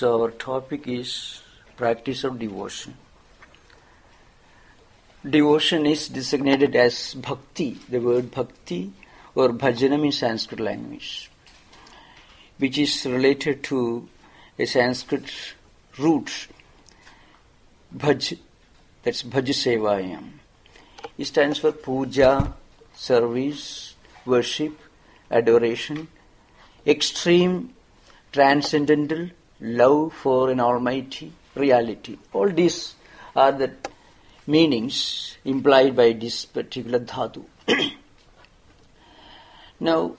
So our topic is practice of devotion. Devotion is designated as bhakti, the word bhakti or bhajanam in Sanskrit language, which is related to a Sanskrit root, bhaj, that's bhajasevayam. It stands for puja, service, worship, adoration, extreme, transcendental love for an almighty reality. All these are the meanings implied by this particular dhatu. now,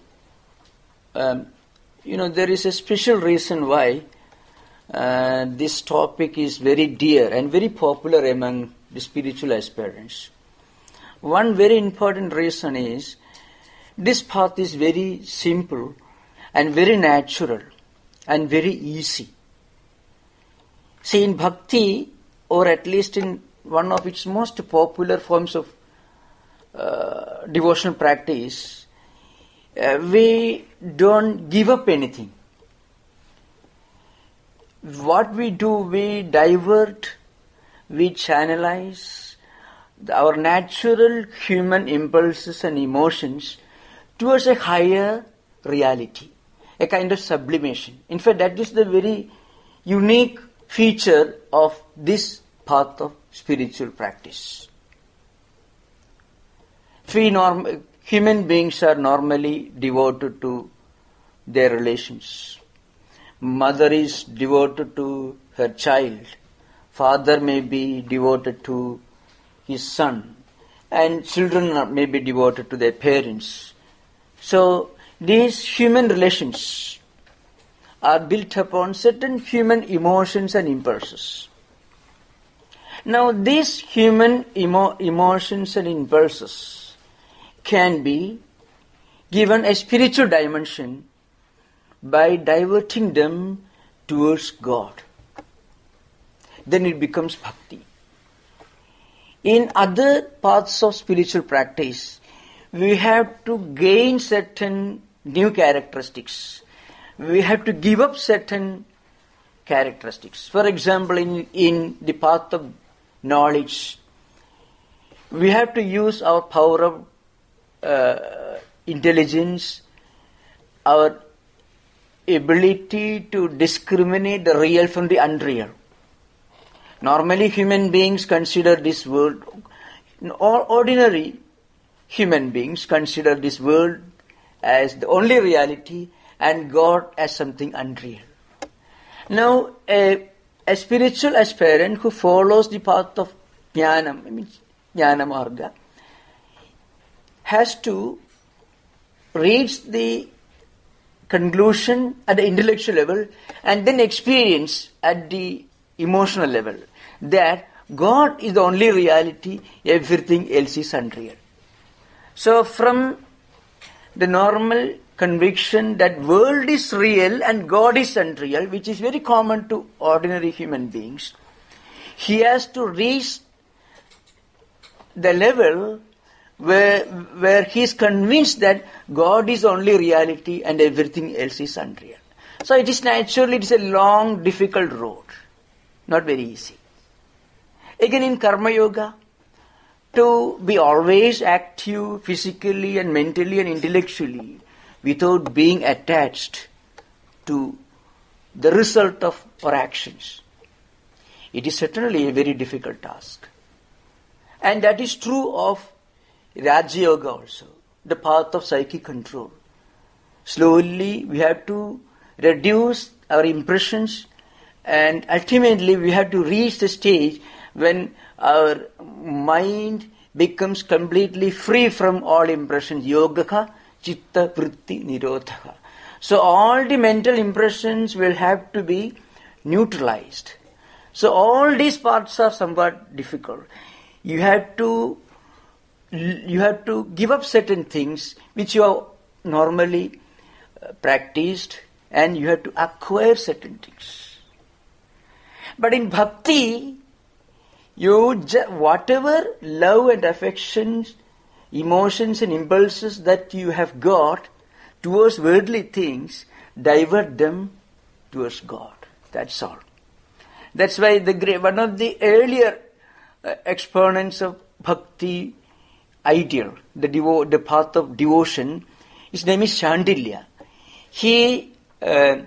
um, you know, there is a special reason why uh, this topic is very dear and very popular among the spiritual aspirants. One very important reason is this path is very simple and very natural and very easy. See, in bhakti, or at least in one of its most popular forms of uh, devotional practice, uh, we don't give up anything. What we do, we divert, we channelize our natural human impulses and emotions towards a higher reality, a kind of sublimation. In fact, that is the very unique feature of this path of spiritual practice. Norm- human beings are normally devoted to their relations. Mother is devoted to her child. Father may be devoted to his son. And children may be devoted to their parents. So these human relations are built upon certain human emotions and impulses. Now, these human emo- emotions and impulses can be given a spiritual dimension by diverting them towards God. Then it becomes bhakti. In other paths of spiritual practice, we have to gain certain new characteristics. We have to give up certain characteristics. For example, in, in the path of knowledge, we have to use our power of uh, intelligence, our ability to discriminate the real from the unreal. Normally, human beings consider this world, or ordinary human beings consider this world as the only reality and God as something unreal. Now, a, a spiritual aspirant who follows the path of jnanam, I mean jnana marga, has to reach the conclusion at the intellectual level and then experience at the emotional level that God is the only reality, everything else is unreal. So from the normal conviction that world is real and God is unreal, which is very common to ordinary human beings, he has to reach the level where, where he is convinced that God is only reality and everything else is unreal. So it is naturally, it is a long, difficult road, not very easy. Again, in Karma Yoga, to be always active physically and mentally and intellectually without being attached to the result of our actions. It is certainly a very difficult task. And that is true of Raja Yoga also, the path of psychic control. Slowly we have to reduce our impressions and ultimately we have to reach the stage when our mind becomes completely free from all impressions. Yoga chitta vritti nirodha. So all the mental impressions will have to be neutralized. So all these parts are somewhat difficult. You have to you have to give up certain things which you have normally uh, practiced and you have to acquire certain things. But in bhakti, you whatever love and affections, emotions and impulses that you have got towards worldly things, divert them towards God. That's all. That's why the one of the earlier uh, exponents of bhakti ideal, the, devo- the path of devotion, his name is Shandilya. He uh,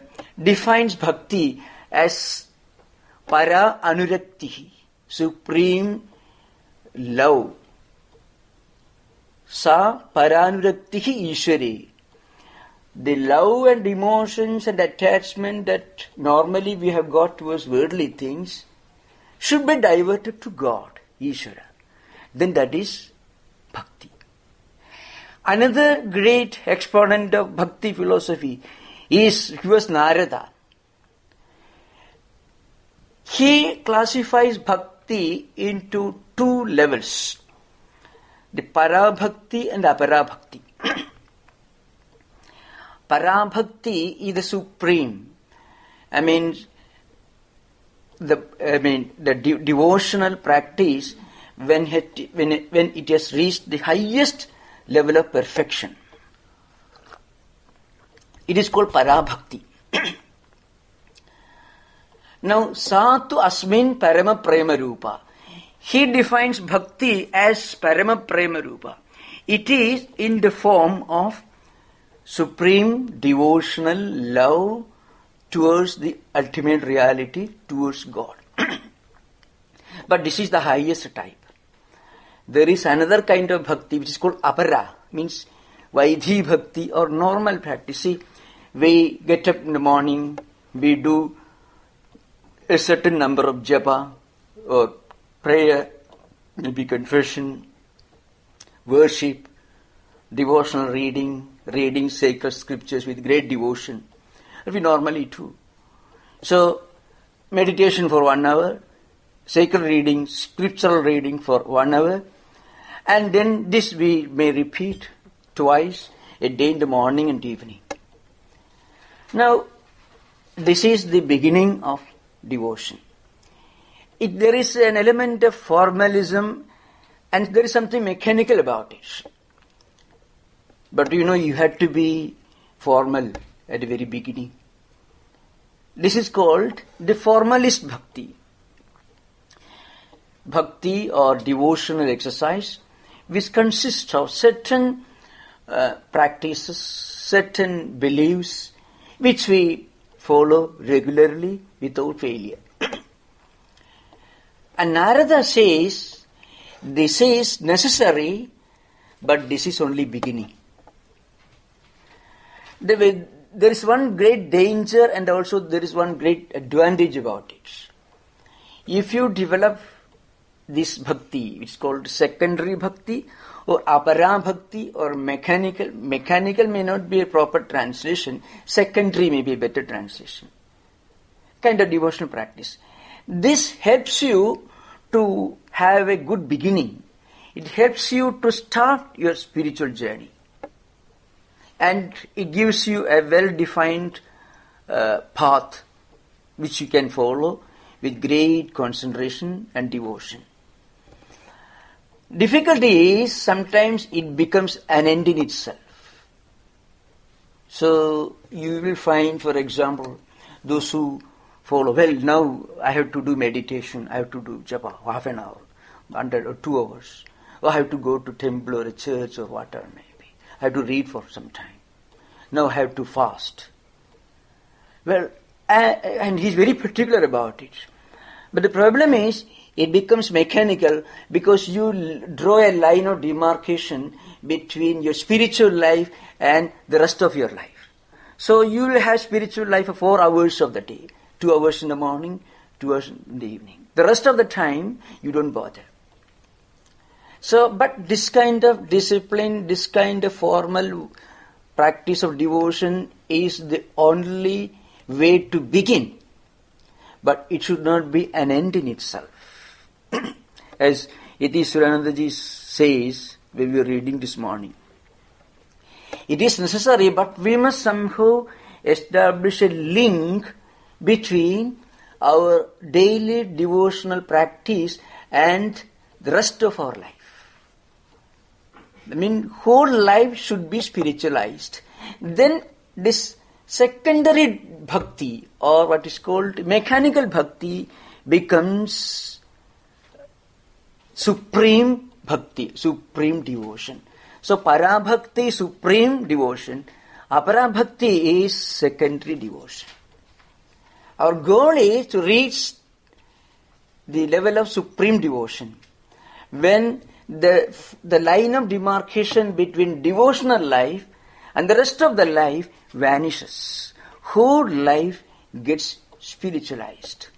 defines bhakti as para anurakti, supreme love. Sa paranurakti ishwari. The love and emotions and attachment that normally we have got towards worldly things should be diverted to God, Ishvara. Then that is bhakti. Another great exponent of bhakti philosophy is he. He classifies bhakti into two levels the parabhakti and the aparabhakti. parabhakti is the supreme. I mean, the I mean the de- devotional practice when it, when it, when it has reached the highest level of perfection. It is called parabhakti. Now, satu asmin parama prema rupa. He defines bhakti as parama prema rupa. It is in the form of supreme devotional love towards the ultimate reality, towards God. but this is the highest type. There is another kind of bhakti which is called apara, means vaidhi bhakti or normal practice. See, we get up in the morning, we do a certain number of japa or prayer, maybe confession, worship, devotional reading, reading sacred scriptures with great devotion. We normally do. So, meditation for one hour, sacred reading, scriptural reading for one hour, and then this we may repeat twice a day in the morning and evening. Now, this is the beginning of devotion. It, there is an element of formalism and there is something mechanical about it. But you know, you had to be formal at the very beginning. This is called the formalist bhakti. Bhakti or devotional exercise, which consists of certain uh, practices, certain beliefs, which we follow regularly without failure. and Narada says, this is necessary, but this is only beginning. The, there is one great danger and also there is one great advantage about it. If you develop this bhakti, it's called secondary bhakti or apara bhakti or mechanical, mechanical may not be a proper translation, secondary may be a better translation. Kind of devotional practice. This helps you to have a good beginning. It helps you to start your spiritual journey and it gives you a well defined uh, path which you can follow with great concentration and devotion. Difficulty is sometimes it becomes an end in itself. So you will find, for example, those who follow, well, now I have to do meditation, I have to do japa, half an hour, under or two hours, or I have to go to temple or a church or whatever maybe. I have to read for some time. Now I have to fast. Well, and he's very particular about it. But the problem is, it becomes mechanical because you draw a line of demarcation between your spiritual life and the rest of your life. So you will have spiritual life for four hours of the day, two hours in the morning, two hours in the evening. The rest of the time you don't bother. So, but this kind of discipline, this kind of formal practice of devotion is the only way to begin. But it should not be an end in itself. As Yatishwaranandaji says when we were reading this morning. It is necessary, but we must somehow establish a link between our daily devotional practice and the rest of our life. I mean, whole life should be spiritualized. Then this secondary bhakti or what is called mechanical bhakti becomes supreme bhakti, supreme devotion. So parabhakti supreme devotion, aparabhakti is secondary devotion. Our goal is to reach the level of supreme devotion. When the, the line of demarcation between devotional life and the rest of the life vanishes. Whole life gets spiritualized.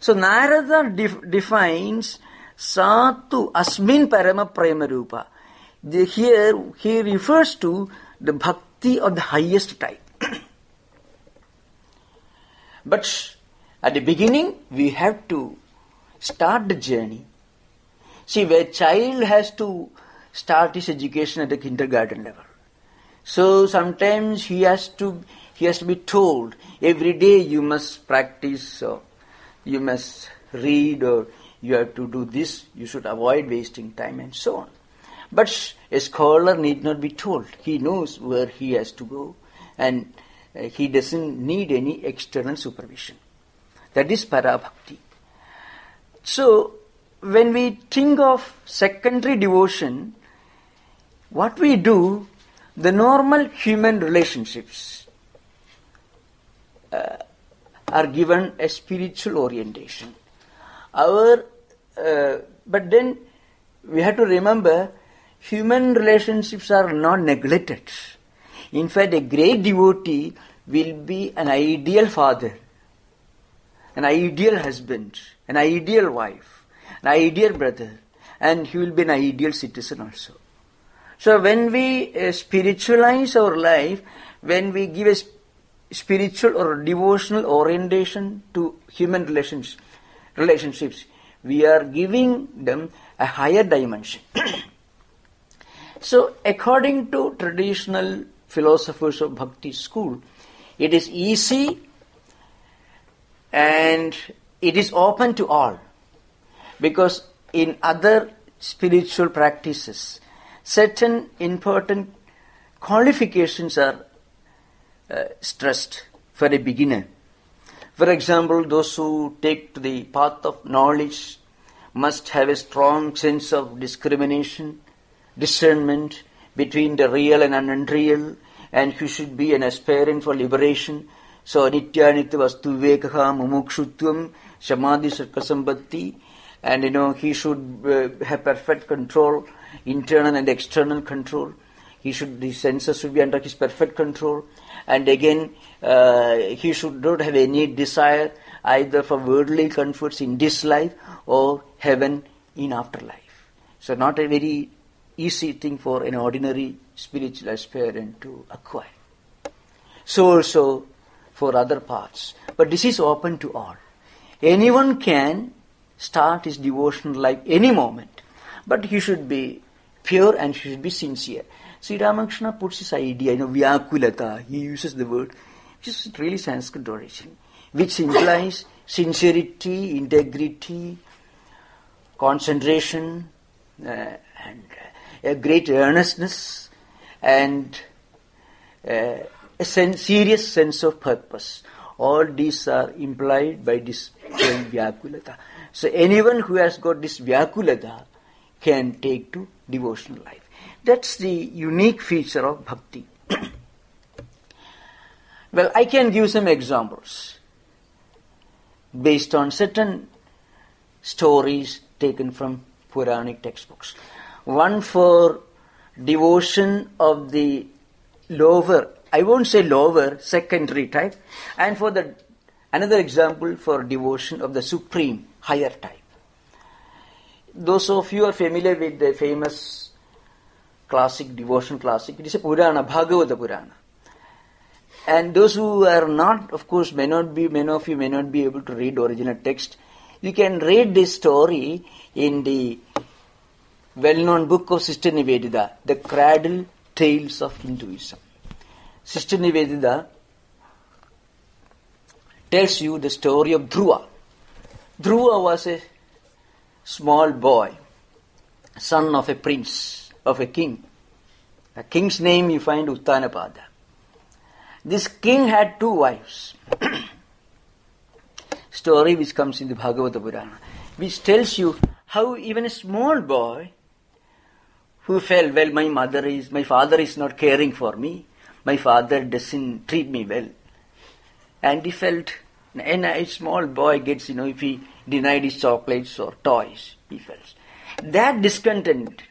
So Narada def- defines Satu Asmin Parama Prema Rupa. Here he refers to the bhakti of the highest type. but at the beginning, we have to start the journey. See, where child has to start his education at the kindergarten level. So sometimes he has to he has to be told every day you must practice or you must read or you have to do this, you should avoid wasting time and so on. But a scholar need not be told. He knows where he has to go and uh, he doesn't need any external supervision. That is parabhakti. So, when we think of secondary devotion, what we do the normal human relationships uh, are given a spiritual orientation. Our, uh, but then we have to remember human relationships are not neglected. In fact, a great devotee will be an ideal father, an ideal husband, an ideal wife, an ideal brother, and he will be an ideal citizen also. So when we uh, spiritualize our life, when we give a spiritual or devotional orientation to human relations, relationships, we are giving them a higher dimension. so according to traditional philosophers of bhakti school, it is easy and it is open to all because in other spiritual practices certain important qualifications are uh, stressed for a beginner. For example, those who take to the path of knowledge must have a strong sense of discrimination, discernment between the real and unreal, and who should be an aspirant for liberation. So, nityanitya vastu vivekaha mumukshutvam samadhi sarkasambatti, and you know, he should uh, have perfect control internal and external control. He should, the senses should be under his perfect control. And again, uh, he should not have any desire either for worldly comforts in this life or heaven in afterlife. So not a very easy thing for an ordinary spiritual aspirant to acquire. So also for other paths. But this is open to all. Anyone can start his devotional life any moment. But he should be pure and he should be sincere. Sri Ramakrishna puts this idea, you know, vyakulata, he uses the word, which is really Sanskrit origin, which implies sincerity, integrity, concentration, uh, and a great earnestness, and uh, a sen- serious sense of purpose. All these are implied by this term vyakulata. So anyone who has got this vyakulata can take to devotional life. That's the unique feature of bhakti. well, I can give some examples based on certain stories taken from Puranic textbooks. One for devotion of the lower, I won't say lower, secondary type, and for the another example for devotion of the supreme, higher type. Those of you are familiar with the famous classic, devotion classic, it is a Purana, Bhagavata Purana. And those who are not, of course, may not be, many of you may not be able to read original text. You can read this story in the well-known book of Sister Nivedita, The Cradle Tales of Hinduism. Sister Nivedita tells you the story of Dhruva. Dhruva was a small boy, son of a prince, of a king. A king's name you find Uttanapada. This king had two wives. Story which comes in the Bhagavata Purana, which tells you how even a small boy who felt, well, my mother is, my father is not caring for me, my father doesn't treat me well. And he felt, and a small boy gets, you know, if he denied his chocolates or toys, he felt. That discontent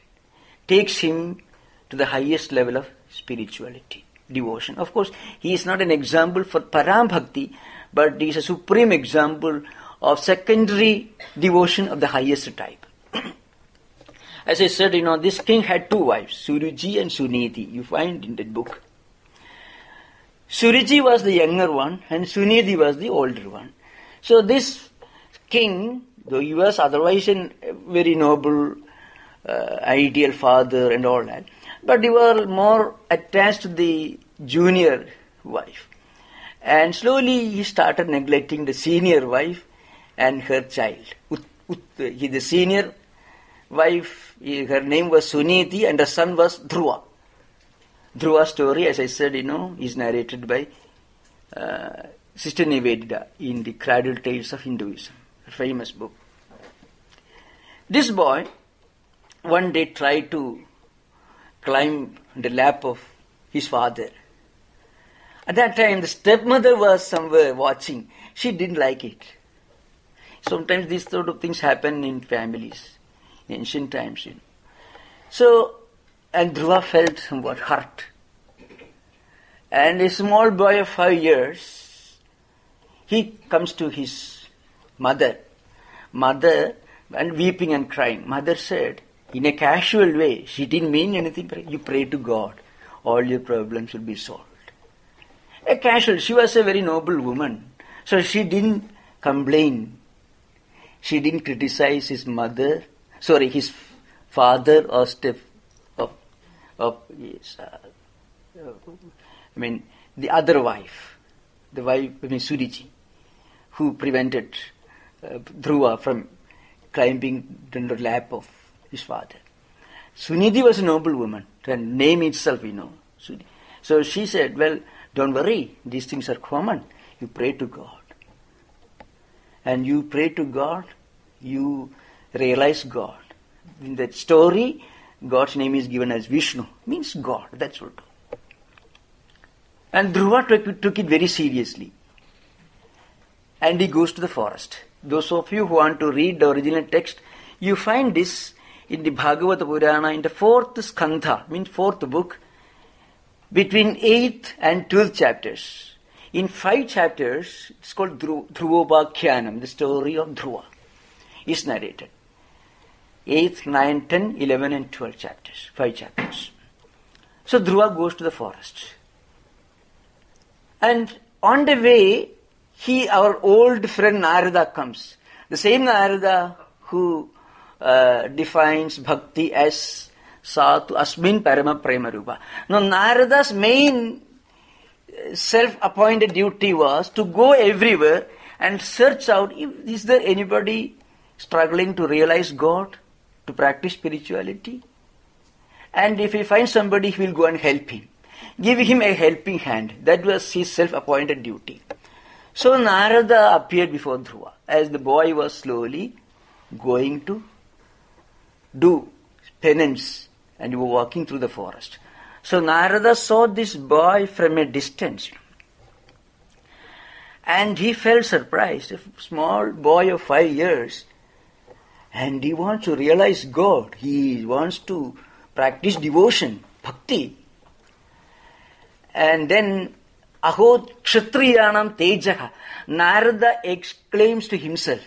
takes him to the highest level of spirituality devotion. Of course, he is not an example for param bhakti, but he is a supreme example of secondary devotion of the highest type. As I said, you know, this king had two wives, Suruchi and Suniti. You find in that book. Suruchi was the younger one, and Suniti was the older one. So this king, though he was otherwise a very noble, ideal father and all that, but he was more attached to the junior wife. And slowly he started neglecting the senior wife and her child. Ut, ut, he, the senior wife, her name was Suniti and the son was Dhruva. Dhruva story, as I said, you know, is narrated by uh, Sister Nivedita in the Cradle Tales of Hinduism, a famous book. This boy one day tried to climb the lap of his father. At that time, the stepmother was somewhere watching. She didn't like it. Sometimes these sort of things happen in families, in ancient times. You know. So, and Dhruva felt somewhat hurt. And a small boy of five years, he comes to his mother. Mother, and weeping and crying. Mother said, in a casual way, she didn't mean anything, you pray to God, all your problems will be solved. A casual, she was a very noble woman, so she didn't complain. She didn't criticize his mother, sorry, his father or step of, of his, uh, I mean, the other wife, the wife, I mean, Suruchi, who prevented uh, Dhruva from climbing in the lap of his father. Suniti was a noble woman, the name itself, you know. So she said, Well, don't worry, these things are common. You pray to God. And you pray to God, you realize God. In that story, God's name is given as Vishnu, means God, that's what. And Dhruva took it very seriously. And he goes to the forest. Those of you who want to read the original text, you find this in the Bhagavata Purana in the fourth skandha, means fourth book, between eighth and twelfth chapters. In five chapters, it's called Dhruvopakhyanam, the story of Dhruva, is narrated. Eighth, ninth, 10, 11, and 12 chapters, five chapters. So Dhruva goes to the forest. And on the way, he, our old friend Narada comes. The same Narada who defines bhakti as satu asmin parama prema rupa. Now Narada's main uh, self-appointed duty was to go everywhere and search out if, is there anybody struggling to realize God, to practice spirituality. And if he finds somebody, he will go and help him. Give him a helping hand. That was his self-appointed duty. So Narada appeared before Dhruva as the boy was slowly going to do penance and you were walking through the forest. So Narada saw this boy from a distance. And he felt surprised, a small boy of five years. And he wants to realize God. He wants to practice devotion, bhakti. And then, Aho Kshatriyanam Tejaha. Narada exclaims to himself,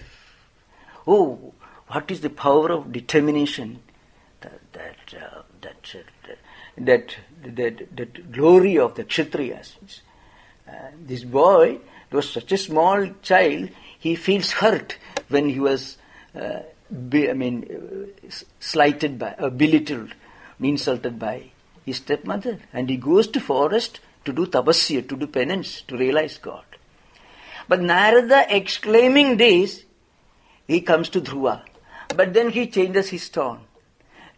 Oh, what is the power of determination? That that uh, that, uh, that, that, that glory of the kshatriyas. Uh, this boy was such a small child he feels hurt when he was uh, be, I mean uh, slighted by uh, belittled insulted by his stepmother. And he goes to forest to do tapasya to do penance to realize God. But Narada exclaiming this he comes to Dhruva but then he changes his tone.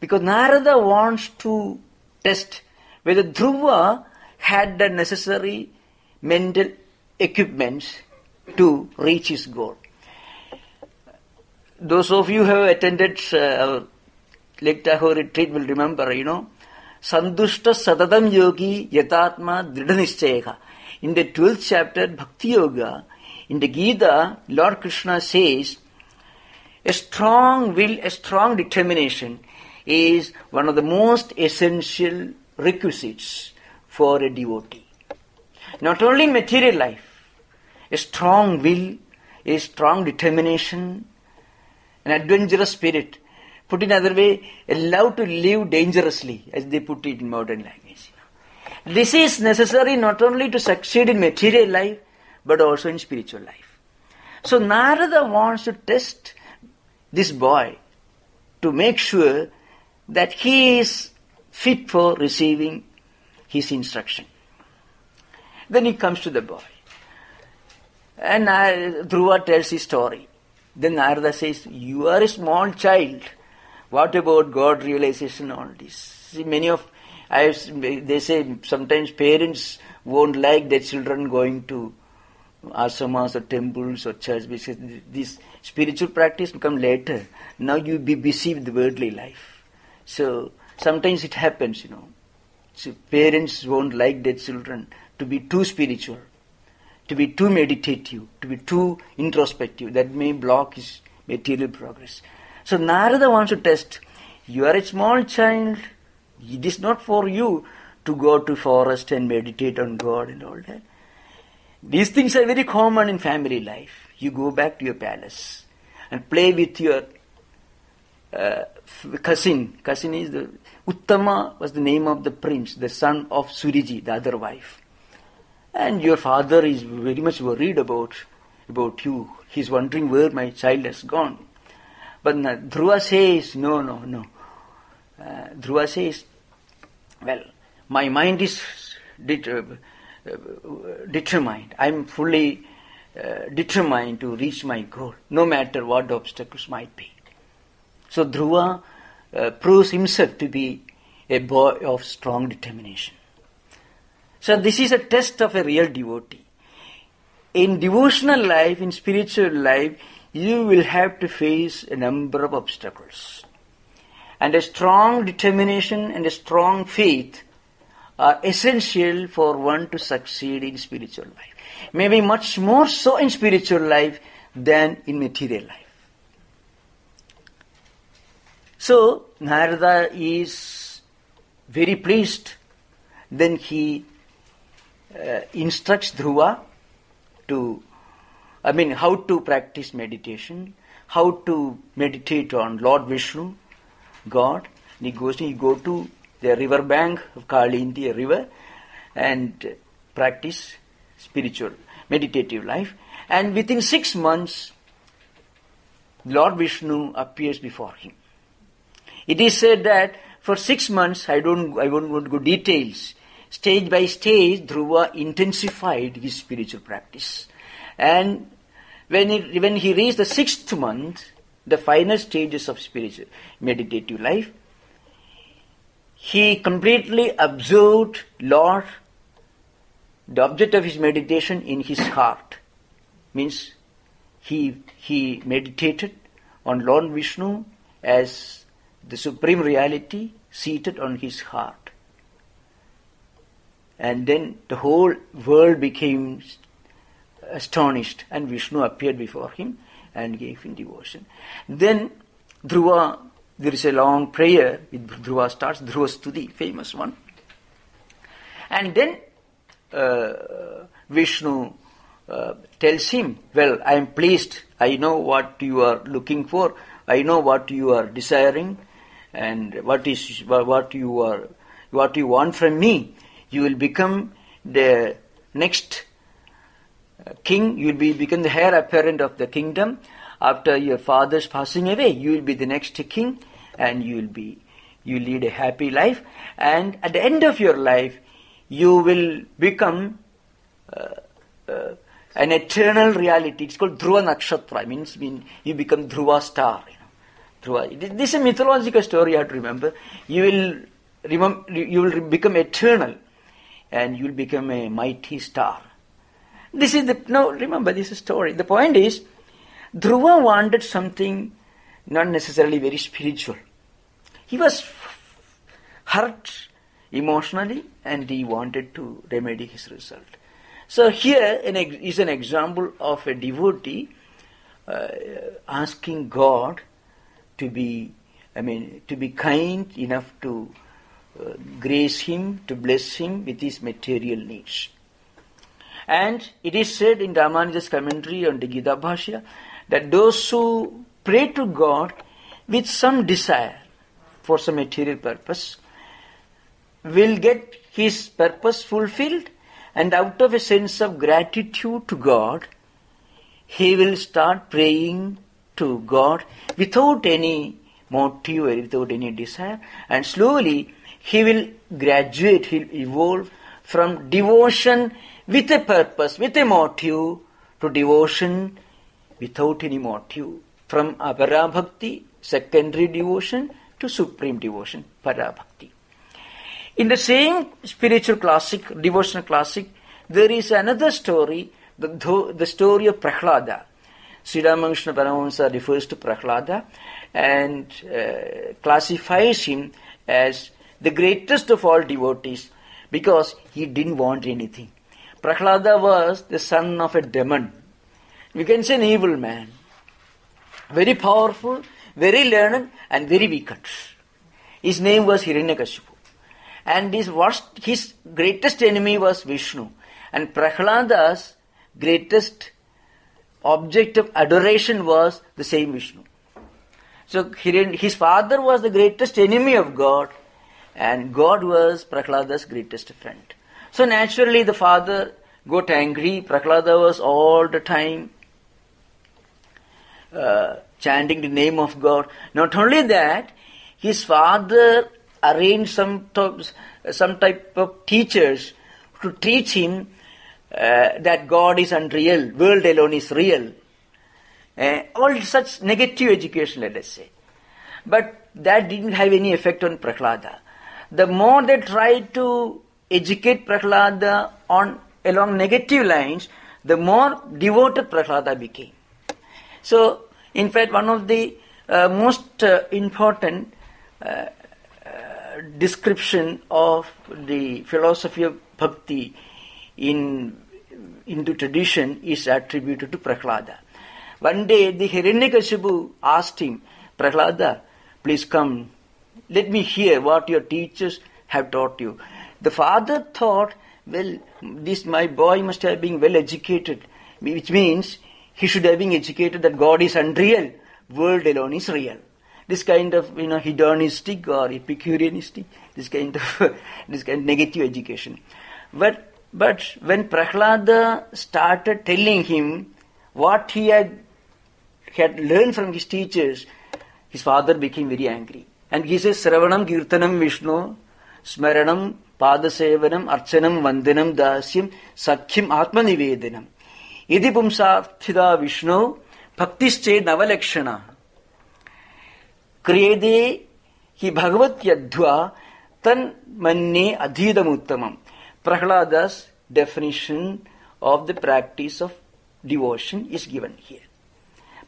Because Narada wants to test whether Dhruva had the necessary mental equipments to reach his goal. Those of you who have attended uh, our Lake Tahoe retreat will remember, you know, Sandushta Sadadam Yogi Yatatma Dridhanishchayaka. In the 12th chapter, Bhakti Yoga, in the Gita, Lord Krishna says, a strong will, a strong determination is one of the most essential requisites for a devotee. Not only in material life, a strong will, a strong determination, an adventurous spirit. Put in another way, a love to live dangerously, as they put it in modern language. This is necessary not only to succeed in material life, but also in spiritual life. So Narada wants to test this boy to make sure that he is fit for receiving his instruction. Then he comes to the boy. And uh, Dhruva tells his story. Then Narada says, You are a small child. What about God realization, all this? See, many of, I they say sometimes parents won't like their children going to ashramas or temples or church because this spiritual practice come later. Now you be busy with worldly life. So sometimes it happens, you know. So parents won't like their children to be too spiritual, to be too meditative, to be too introspective. That may block his material progress. So Narada wants to test. You are a small child. It is not for you to go to forest and meditate on God and all that. These things are very common in family life. You go back to your palace and play with your uh, cousin. Cousin is the Uttama was the name of the prince, the son of Suruchi, the other wife. And your father is very much worried about about you. He's wondering where my child has gone. But Dhruva says, no, no, no. Uh, Dhruva says, well, my mind is uh, determined. I'm fully uh, determined to reach my goal, no matter what obstacles might be. So Dhruva uh, proves himself to be a boy of strong determination. So this is a test of a real devotee. In devotional life, in spiritual life, you will have to face a number of obstacles. And a strong determination and a strong faith are essential for one to succeed in spiritual life. Maybe much more so in spiritual life than in material life. So, Narada is very pleased. Then he uh, instructs Dhruva to, I mean, how to practice meditation, how to meditate on Lord Vishnu, God. He goes, he go to the river bank of Kalindi, river, and practice spiritual, meditative life. And within six months, Lord Vishnu appears before him. It is said that for six months, I don't, I won't want to go details. Stage by stage, Dhruva intensified his spiritual practice. And when he, when he reached the sixth month, the final stages of spiritual meditative life, he completely absorbed Lord, the object of his meditation in his heart. Means he, he meditated on Lord Vishnu as the supreme reality seated on his heart. And then the whole world became astonished, and Vishnu appeared before him and gave him devotion. Then Dhruva, there is a long prayer with Dhruva starts, Dhruva Stuti, famous one. And then uh, Vishnu uh, tells him, Well, I am pleased, I know what you are looking for, I know what you are desiring, and what is what you are what you want from me. You will become the next king, you will be become the heir apparent of the kingdom. After your father's passing away, you will be the next king, and you will be you lead a happy life. And at the end of your life, you will become uh, uh, an eternal reality. It's called Dhruva Nakshatra. Means mean you become Dhruva star. You know, Dhruva. This is a mythological story. You have to remember. You will remember. You will become eternal, and you will become a mighty star This is the, no, remember this is story. The point is, Dhruva wanted something not necessarily very spiritual. He was hurt emotionally and he wanted to remedy his result. So here is an example of a devotee uh, asking God to be, I mean, to be kind enough to uh, grace him, to bless him with his material needs. And it is said in Ramanuja's commentary on the Gita Bhashya that those who pray to God with some desire for some material purpose will get his purpose fulfilled and out of a sense of gratitude to God, he will start praying to God without any motive or without any desire and slowly he will graduate, he'll evolve from devotion with a purpose, with a motive to devotion without any motive. From aparabhakti, secondary devotion, to supreme devotion, parabhakti. In the same spiritual classic, devotional classic, there is another story, the, the story of Prahlada. Sri Ramakrishna refers to Prahlada and uh, classifies him as the greatest of all devotees because he didn't want anything. Prahlada was the son of a demon. We can say an evil man. Very powerful, very learned, and very wicked. His name was Hiranyakashipu. And his worst, his greatest enemy was Vishnu. And Prahlada's greatest object of adoration was the same Vishnu. So his father was the greatest enemy of God, and God was Prahlada's greatest friend. So naturally the father got angry. Prahlada was all the time uh, chanting the name of God. Not only that, his father arranged some some type of teachers to teach him uh, that God is unreal, world alone is real. Uh, all such negative education, let us say. But that didn't have any effect on Prahlada. The more they tried to educate Prahlada on along negative lines, the more devoted Prahlada became. So, in fact, one of the uh, most uh, important uh, description of the philosophy of bhakti in Hindu tradition is attributed to Prahlada. One day the Hiranyakashipu asked him, Prahlada, please come, let me hear what your teachers have taught you. The father thought, well, this my boy must have been well educated, which means he should have been educated that God is unreal, world alone is real this kind of you know hedonistic or epicureanistic, this kind of this kind of negative education. But but when Prahlada started telling him what he had had learned from his teachers, his father became very angry. And he says, Sravanam Kirtanam Vishnu, Smaranam Padasevanam Archanam Vandanam Dasyam Sakhyam Atmanivedanam. यदि पुंसार्थिदा विष्णु भक्तिश्चे नवलक्षण। क्रियेदे हि भगवत्यध्वा तन् मन्ये अधीतमुत्तमम्। प्रह्लादस् definition of the practice of devotion is given here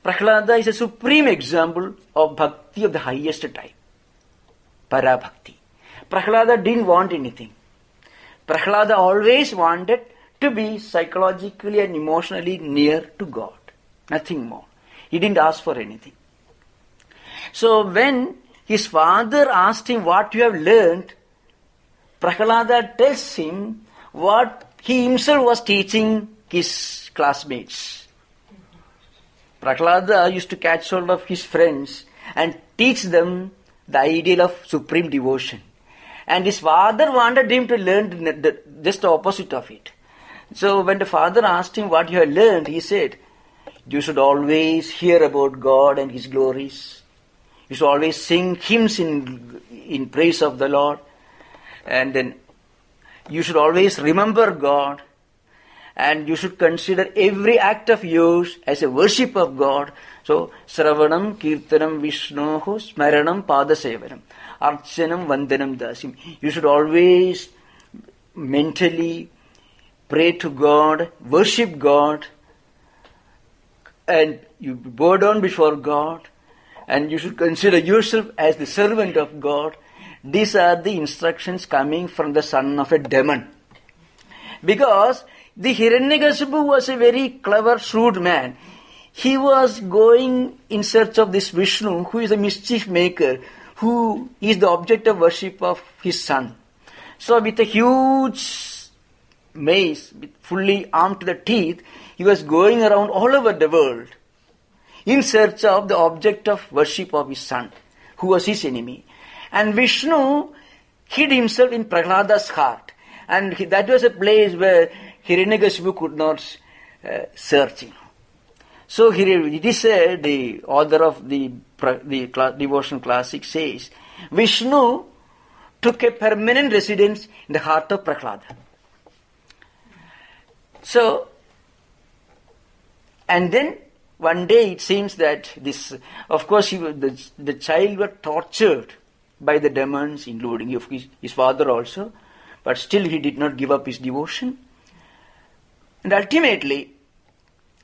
Prahlad is a supreme example of bhakti of the highest type parabhakti. Prahlad didn't want anything Prahlad always wanted to be psychologically and emotionally near to God. Nothing more. He didn't ask for anything. So when his father asked him what you have learned, Prahlada tells him what he himself was teaching his classmates. Prahlada used to catch hold of his friends and teach them the ideal of supreme devotion. And his father wanted him to learn the, just the opposite of it. So when the father asked him what you have learned, he said, You should always hear about God and His glories you should always sing hymns in, in praise of the Lord. And then you should always remember God. And you should consider every act of yours as a worship of God. So, Sravanam, Kirtanam, Vishnu, Smaranam, Padasevanam, Archanam, Vandanam, Dasim. You should always mentally pray to God, worship God, and you bow down before God, and you should consider yourself as the servant of God. These are the instructions coming from the son of a demon. Because the Hiranyakasipu was a very clever, shrewd man. He was going in search of this Vishnu, who is a mischief maker, who is the object of worship of his son. So, with a huge mace, fully armed to the teeth, he was going around all over the world in search of the object of worship of his son, who was his enemy. And Vishnu hid himself in Prahlada's heart. And he, that was a place where Hiranyakashipu could not uh, search. So here it is said, the author of the, the devotion classic says, Vishnu took a permanent residence in the heart of Prahlada. So, and then one day it seems that this, of course, he, the, the child was tortured by the demons, including his, his father also, but still he did not give up his devotion. And ultimately,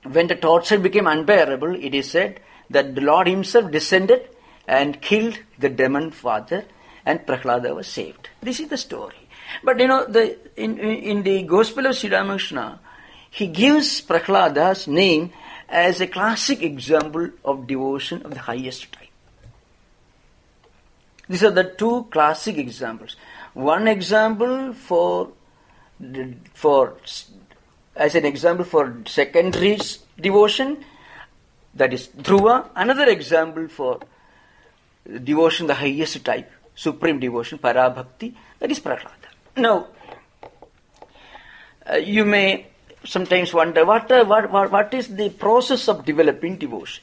when the torture became unbearable, it is said that the Lord Himself descended and killed the demon father, and Prahlada was saved. This is the story. But you know, the, in, in the Gospel of Sri Ramakrishna, he gives Prahlada's name as a classic example of devotion of the highest type. These are the two classic examples. One example for for as an example for secondary devotion, that is Dhruva. Another example for devotion, the highest type, supreme devotion, Parabhakti, that is Prahlada. Now, uh, you may sometimes wonder what, uh, what, what, what is the process of developing devotion?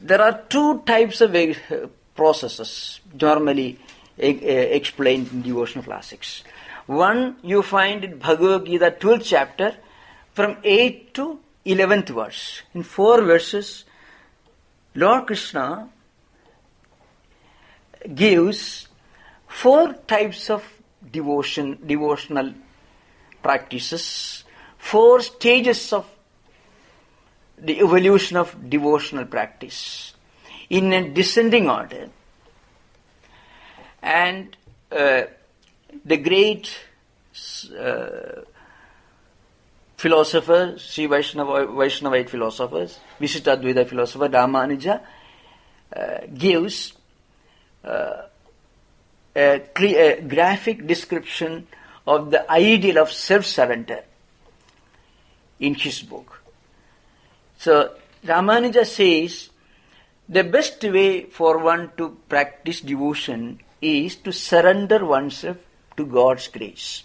There are two types of uh, processes normally uh, explained in devotional classics. One you find in Bhagavad Gita 12th chapter from 8 to 11th verse. In four verses, Lord Krishna gives four types of devotion, devotional practices, four stages of the evolution of devotional practice in a descending order. And uh, the great uh, philosopher, Sri Vaishnava, Vaishnavite philosophers, Visitadvaita philosopher Ramanuja uh, gives uh, a, a, graphic description of the ideal of self-surrender in his book. So Ramanuja says the best way for one to practice devotion is to surrender oneself to God's grace,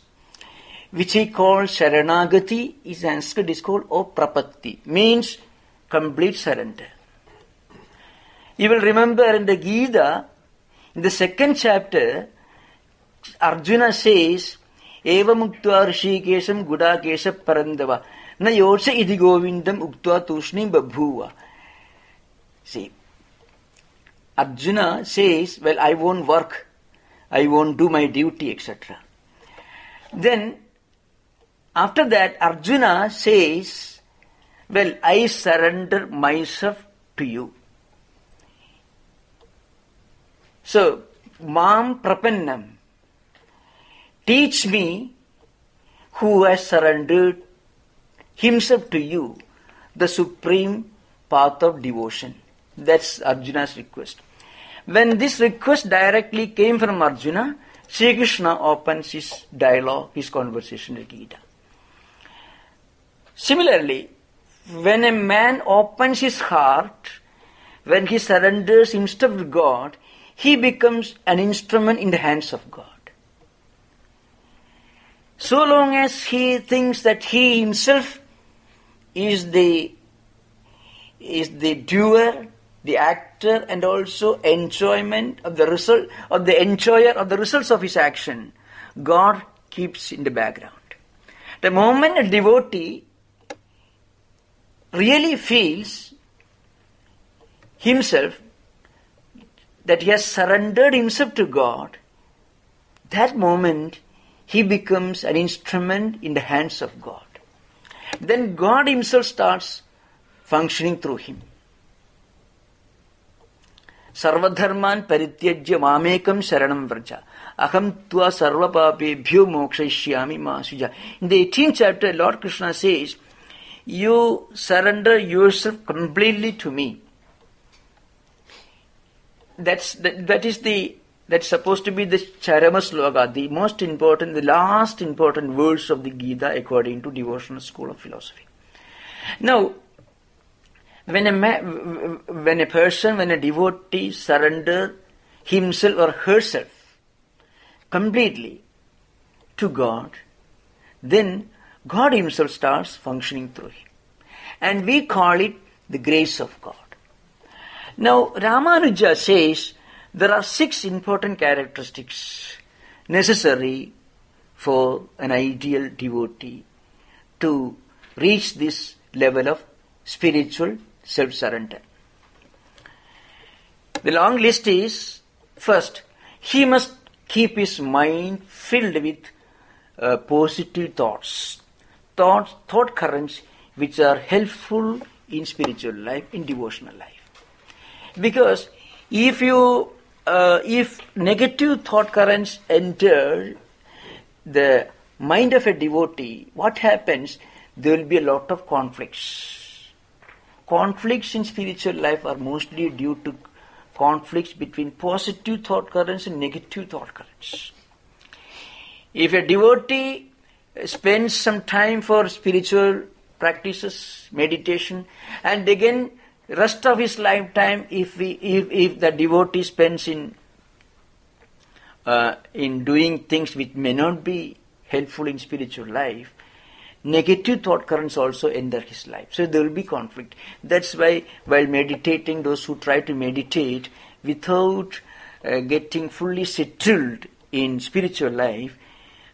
which he calls Sharanagati, in Sanskrit is called Oprapatti, means complete surrender. You will remember in the Gita, in the second chapter, Arjuna says, एवमुक्त्वा ऋषिकेशं गुडाकेश परन्दव न योच इति गोविन्दम् उक्त्वा बभूव। See Arjun says well I won't work I won't do my duty etcetera then after that Arjun says well I surrender my self to you so माँ teach me who has surrendered himself to you, the supreme path of devotion. That's Arjuna's request. When this request directly came from Arjuna, Sri Krishna opens his dialogue, his conversation with Gita. Similarly, when a man opens his heart, when he surrenders himself to God, he becomes an instrument in the hands of God. So long as he thinks that he himself is the is the doer, the actor and also enjoyment of the result of the enjoyer of the results of his action. God keeps in the background. The moment a devotee really feels himself that he has surrendered himself to God, that moment he becomes an instrument in the hands of God. Then God Himself starts functioning through him. സർവധർമാൻ പരിത്യജ്യ മാമേകം ശരണം വ്രജ അഹം ത്വ സർവപാപേഭ്യോ മോക്ഷയിഷ്യാമി മാസുജ in the eighteen chapter Lord Krishna says you surrender your self completely to me that's that, that is the that's supposed to be the charama sloka the most important the last important words of the gita according to devotional school of philosophy now when a, ma- when a person, when a devotee surrender himself or herself completely to God, then God Himself starts functioning through him. And we call it the grace of God. Now, Ramanuja says there are six important characteristics necessary for an ideal devotee to reach this level of spiritual self surrender. The long list is first, he must keep his mind filled with uh, positive thoughts, thoughts, thought currents which are helpful in spiritual life, in devotional life. Because if you, uh, if negative thought currents enter the mind of a devotee, what happens? There will be a lot of conflicts conflicts in spiritual life are mostly due to conflicts between positive thought currents and negative thought currents. If a devotee spends some time for spiritual practices, meditation, and again rest of his lifetime, if we, if, if the devotee spends in uh, in doing things which may not be helpful in spiritual life, negative thought currents also enter his life. So there will be conflict. That's why while meditating, those who try to meditate without uh, getting fully settled in spiritual life,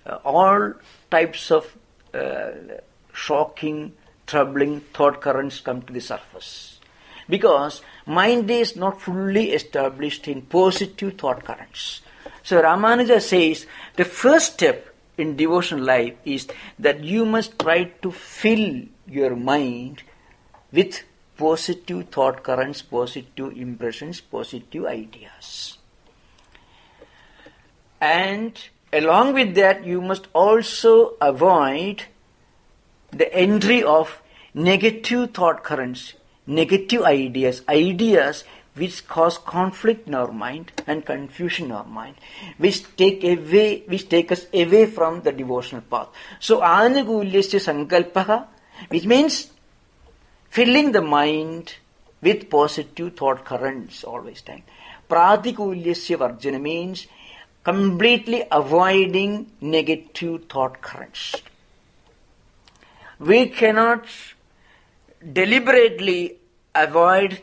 uh, all types of uh, shocking, troubling thought currents come to the surface. Because mind is not fully established in positive thought currents. So Ramanuja says the first step in devotional life is that you must try to fill your mind with positive thought currents, positive impressions, positive ideas. And along with that, you must also avoid the entry of negative thought currents, negative ideas, ideas which cause conflict in our mind and confusion in our mind, which take away, which take us away from the devotional path. So anukulyasya sankalpaha, which means filling the mind with positive thought currents always time. Pratikulyasya varjana means completely avoiding negative thought currents. We cannot deliberately avoid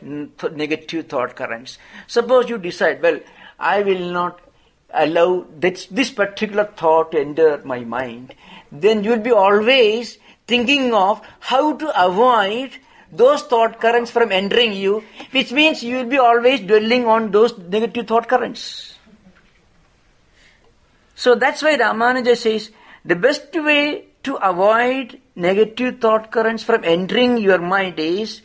negative thought currents. Suppose you decide, well, I will not allow this, this particular thought to enter my mind, then you will be always thinking of how to avoid those thought currents from entering you, which means you will be always dwelling on those negative thought currents. So that's why Ramanuja says the best way to avoid negative thought currents from entering your mind is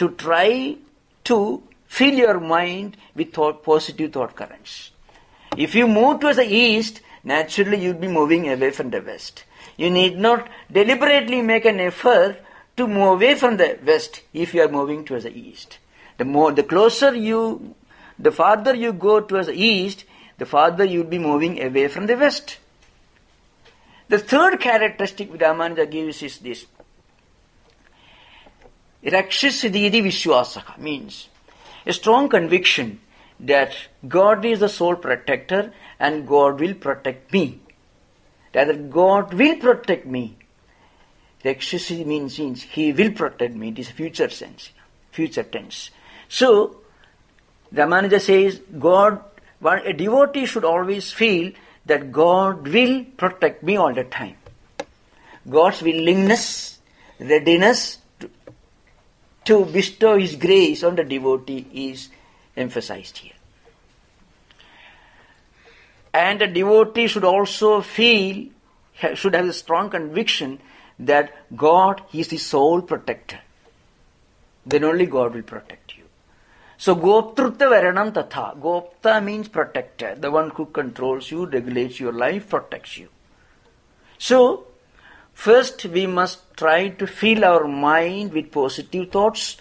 to try to fill your mind with thought, positive thought currents. If you move towards the east, naturally you'll be moving away from the west. You need not deliberately make an effort to move away from the west if you are moving towards the east. The more, the closer you, the farther you go towards the east, the farther you'll be moving away from the west. The third characteristic Ramanuja gives is this. Rakshasiddhi Vishwasaka means a strong conviction that God is the sole protector and God will protect me. That God will protect me. Rakshasi means, means He will protect me. It is future sense, future tense. So, Ramanuja says, God, a devotee should always feel that God will protect me all the time. God's willingness, readiness to bestow His grace on the devotee is emphasized here. And the devotee should also feel should have a strong conviction that God is the sole protector. Then only God will protect you. So Goptrutta Varanam Tatha. Gopta means protector. The one who controls you, regulates your life, protects you. So, first we must try to fill our mind with positive thoughts,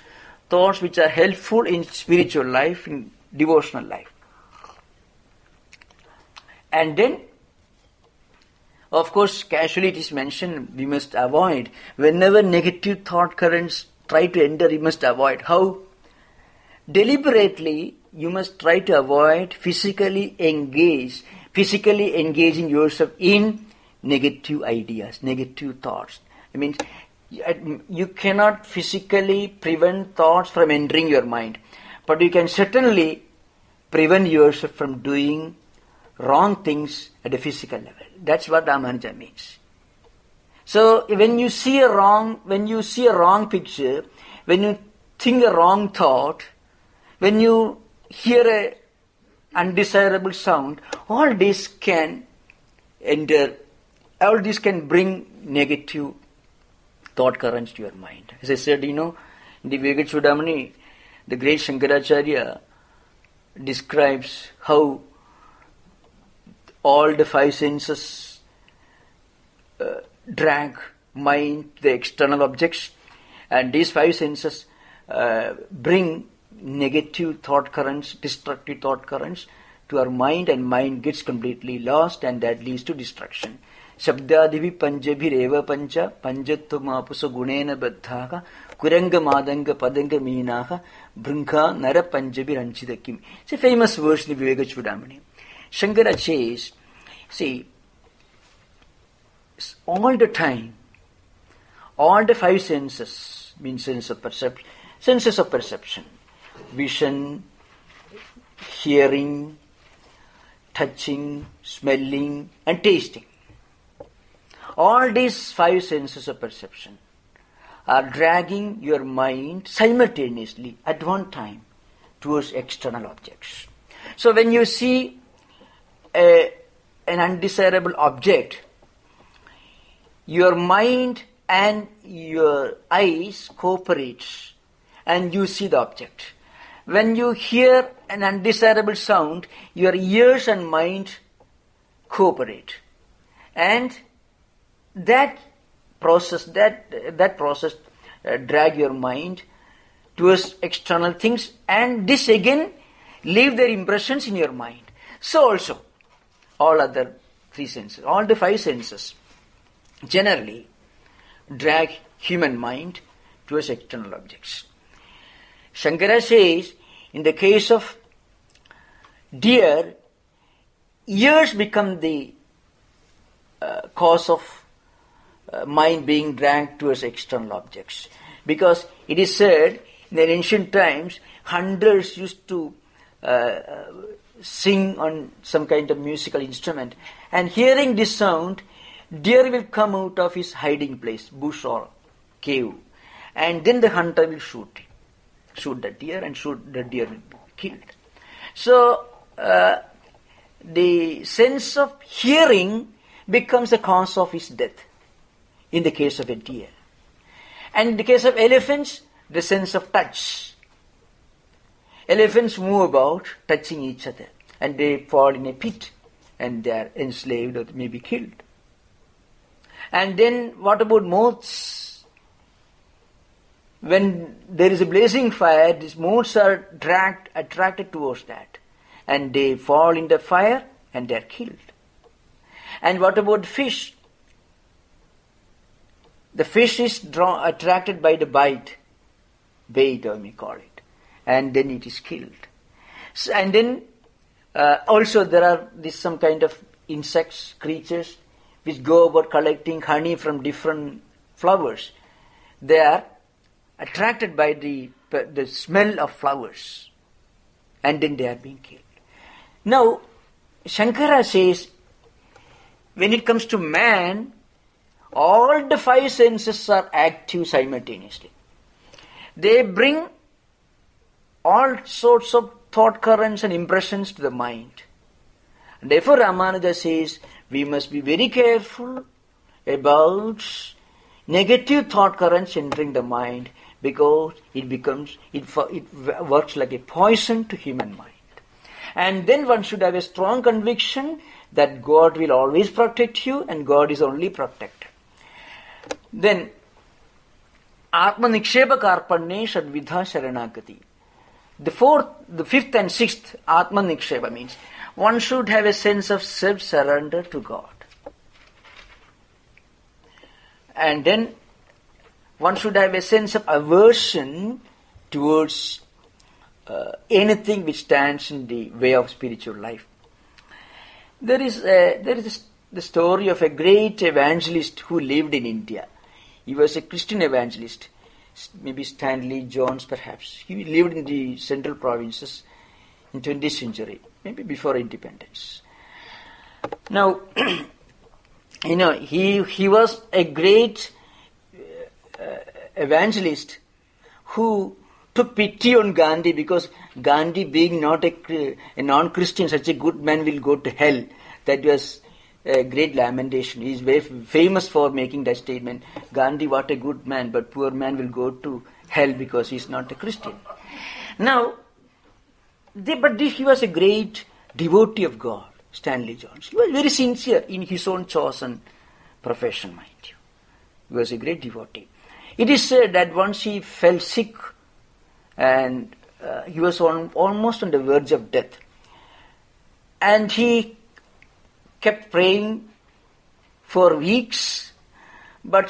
thoughts which are helpful in spiritual life, in devotional life. And then, of course, casually it is mentioned we must avoid. Whenever negative thought currents try to enter, we must avoid. How? Deliberately, you must try to avoid physically engage, physically engaging yourself in negative ideas, negative thoughts. I mean, you cannot physically prevent thoughts from entering your mind, but you can certainly prevent yourself from doing wrong things at a physical level. That's what Ramanuja means. So when you see a wrong, when you see a wrong picture, when you think a wrong thought, when you hear a undesirable sound, all this can enter, all this can bring negative thought currents to your mind. As I said, you know, in the Viveka the great Shankaracharya describes how all the five senses uh, drag mind the external objects, and these five senses uh, bring negative thought currents, destructive thought currents to our mind, and mind gets completely lost, and that leads to destruction. शब्दादि पंचभिव पंच पंचत्वस गुणेन बद्धा कुरंग मादंग पदंग मीना भृंग नर पंचभिंचित किमी famous words Vivekachudamani Shankara all the time all the five senses mean sense of perception senses of perception vision hearing touching smelling and tasting All these five senses of perception are dragging your mind simultaneously at one time towards external objects. So when you see a, an undesirable object, your mind and your eyes cooperate and you see the object. When you hear an undesirable sound, your ears and mind cooperate. And that process, that, that process uh, drag your mind towards external things and this again leave their impressions in your mind. So also, all other three senses, all the five senses generally drag human mind towards external objects. Shankara says, in the case of deer, ears become the uh, cause of uh, mind being dragged towards external objects. Because it is said in the ancient times, hunters used to uh, sing on some kind of musical instrument, and hearing this sound, deer will come out of his hiding place, bush or cave, and then the hunter will shoot shoot the deer, and shoot the deer will be killed. So uh, the sense of hearing becomes the cause of his death in the case of a deer. And in the case of elephants, the sense of touch. Elephants move about touching each other and they fall in a pit and they are enslaved or may be killed. And then what about moths? When there is a blazing fire, these moths are dragged, attracted towards that and they fall in the fire and they are killed. And what about fish? The fish is drawn, attracted by the bite, bait, I may call it, and then it is killed. So, and then uh, also there are this some kind of insects, creatures, which go about collecting honey from different flowers. They are attracted by the, the smell of flowers, and then they are being killed. Now, Shankara says, when it comes to man, all the five senses are active simultaneously. They bring all sorts of thought currents and impressions to the mind. Therefore, Ramanuja says we must be very careful about negative thought currents entering the mind because it becomes, it, it works like a poison to human mind. And then one should have a strong conviction that God will always protect you and God is only protector. Then, Atma Nikshepa Karpanne Shadvidha Sharanagati. The fourth, the fifth and sixth Atma Nikshepa means one should have a sense of self surrender to God. And then one should have a sense of aversion towards uh, anything which stands in the way of spiritual life. There is there is the story of a great evangelist who lived in India. He was a Christian evangelist, maybe Stanley Jones perhaps. He lived in the central provinces in 20th century, maybe before independence. Now, you know, he, he was a great uh, evangelist who took pity on Gandhi because Gandhi, being not a, a non Christian, such a good man will go to hell. That was a great lamentation. He is very famous for making that statement Gandhi, what a good man, but poor man will go to hell because he is not a Christian. Now, they, but he was a great devotee of God, Stanley Jones. He was very sincere in his own chosen profession, mind you. He was a great devotee. It is said that once he fell sick and uh, he was on, almost on the verge of death. And he kept praying for weeks, but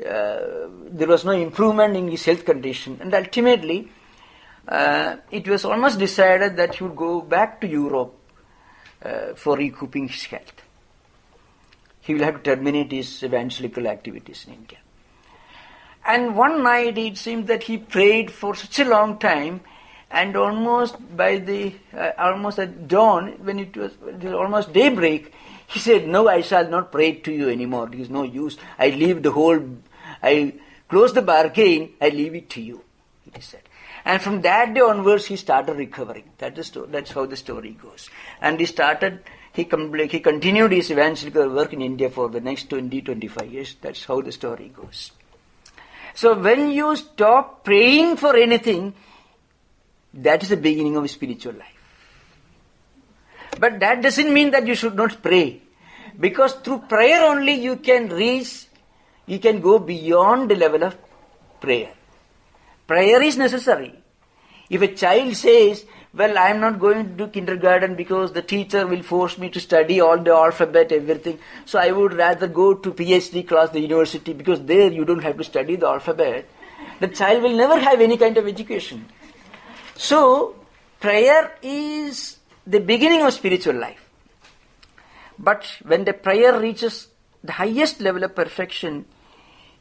uh, there was no improvement in his health condition. And ultimately, uh, it was almost decided that he would go back to Europe uh, for recouping his health. He will have to terminate his evangelical activities in India. And one night it seemed that he prayed for such a long time, and almost by the uh, almost at dawn, when it was, it was almost daybreak, he said, "No, I shall not pray to you anymore. It is no use. I leave the whole. I close the bargain. I leave it to you." He said. And from that day onwards, he started recovering. That is that's how the story goes. And he started, he, com- he continued his evangelical work in India for the next 20, 25 years. That's how the story goes. So when you stop praying for anything, that is the beginning of spiritual life. But that doesn't mean that you should not pray. Because through prayer only you can reach, you can go beyond the level of prayer. Prayer is necessary. If a child says, well, I am not going to kindergarten because the teacher will force me to study all the alphabet, everything. So I would rather go to PhD class, the university, because there you don't have to study the alphabet. The child will never have any kind of education. So, prayer is the beginning of spiritual life. But when the prayer reaches the highest level of perfection,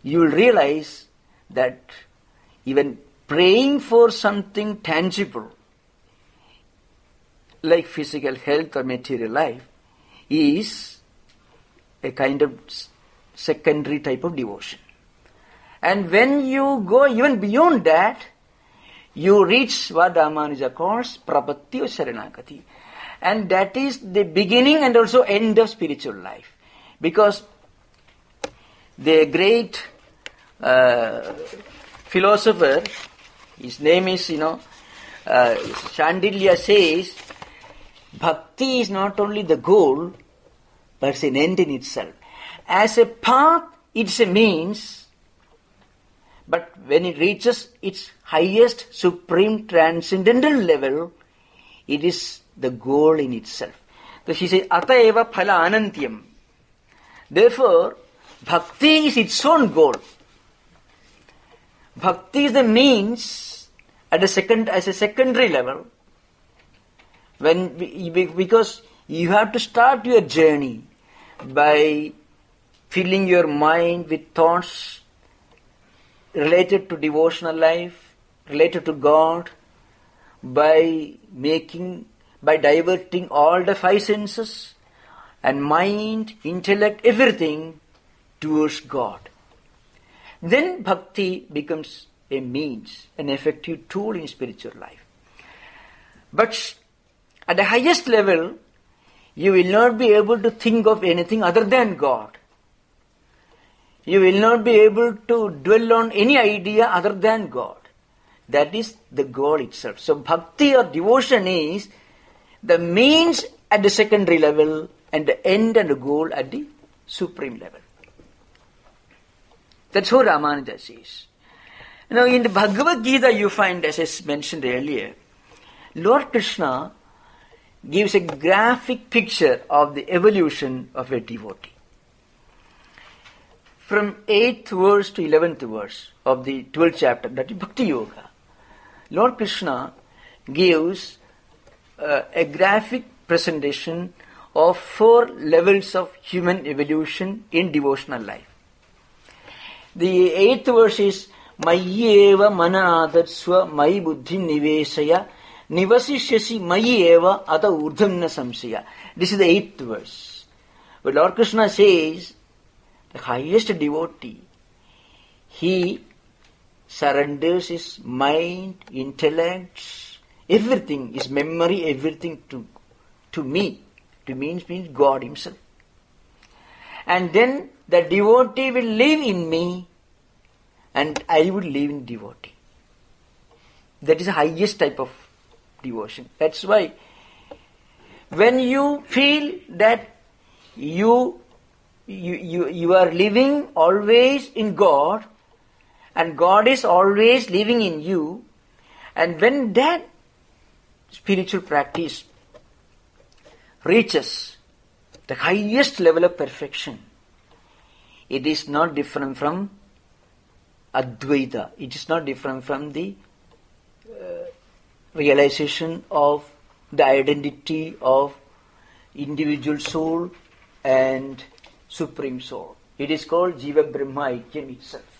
you will realize that even praying for something tangible like physical health or material life, is a kind of secondary type of devotion. And when you go even beyond that, you reach calls prapatti or sharanagati. And that is the beginning and also end of spiritual life. Because the great uh, philosopher, his name is, you know, uh, Shandilya says, Bhakti is not only the goal, but it's an end in itself. As a path, it's a means, but when it reaches its highest, supreme, transcendental level, it is the goal in itself. So he says, Ataeva phala anantyam. Therefore, bhakti is its own goal. Bhakti is the means at a second, as a secondary level, when because you have to start your journey by filling your mind with thoughts related to devotional life, related to God, by making, by diverting all the five senses and mind, intellect, everything towards God. Then bhakti becomes a means, an effective tool in spiritual life. But at the highest level, you will not be able to think of anything other than God. You will not be able to dwell on any idea other than God. That is the goal itself. So bhakti or devotion is the means at the secondary level and the end and the goal at the supreme level. That's what Ramanuja says. Now in the Bhagavad Gita you find, as I mentioned earlier, Lord Krishna gives a graphic picture of the evolution of a devotee. From 8th verse to 11th verse of the 12th chapter, that is Bhakti Yoga, Lord Krishna gives uh, a graphic presentation of four levels of human evolution in devotional life. The eighth verse is Mayyeva mana adatsva mai buddhi nivesaya nivasishyasi mayyeva ata urdhamna samsaya. This is the eighth verse. But Lord Krishna says, highest devotee, he surrenders his mind, intellect, everything, his memory, everything to, to me. To means means God Himself. And then the devotee will live in me and I will live in devotee. That is the highest type of devotion. That's why when you feel that you you, you, you are living always in God and God is always living in you and when that spiritual practice reaches the highest level of perfection, it is not different from Advaita. It is not different from the uh, realization of the identity of individual soul and supreme soul. It is called Jiva Brahma Aikyam itself.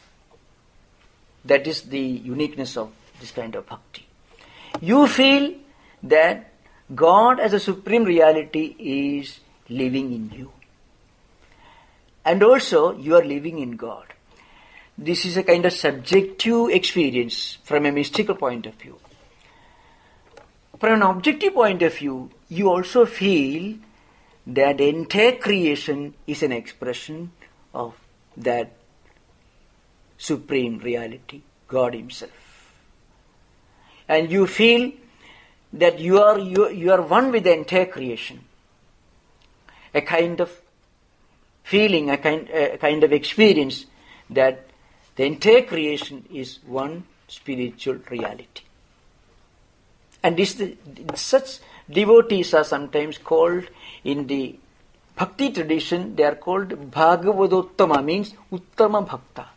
That is the uniqueness of this kind of bhakti. You feel that God as a supreme reality is living in you. And also you are living in God. This is a kind of subjective experience from a mystical point of view. From an objective point of view, you also feel that entire creation is an expression of that supreme reality, God Himself. And you feel that you are, you, you are one with the entire creation. A kind of feeling, a kind, a kind of experience that the entire creation is one spiritual reality. And this, such devotees are sometimes called in the bhakti tradition, they are called Bhagavadottama, means Uttama Bhakta,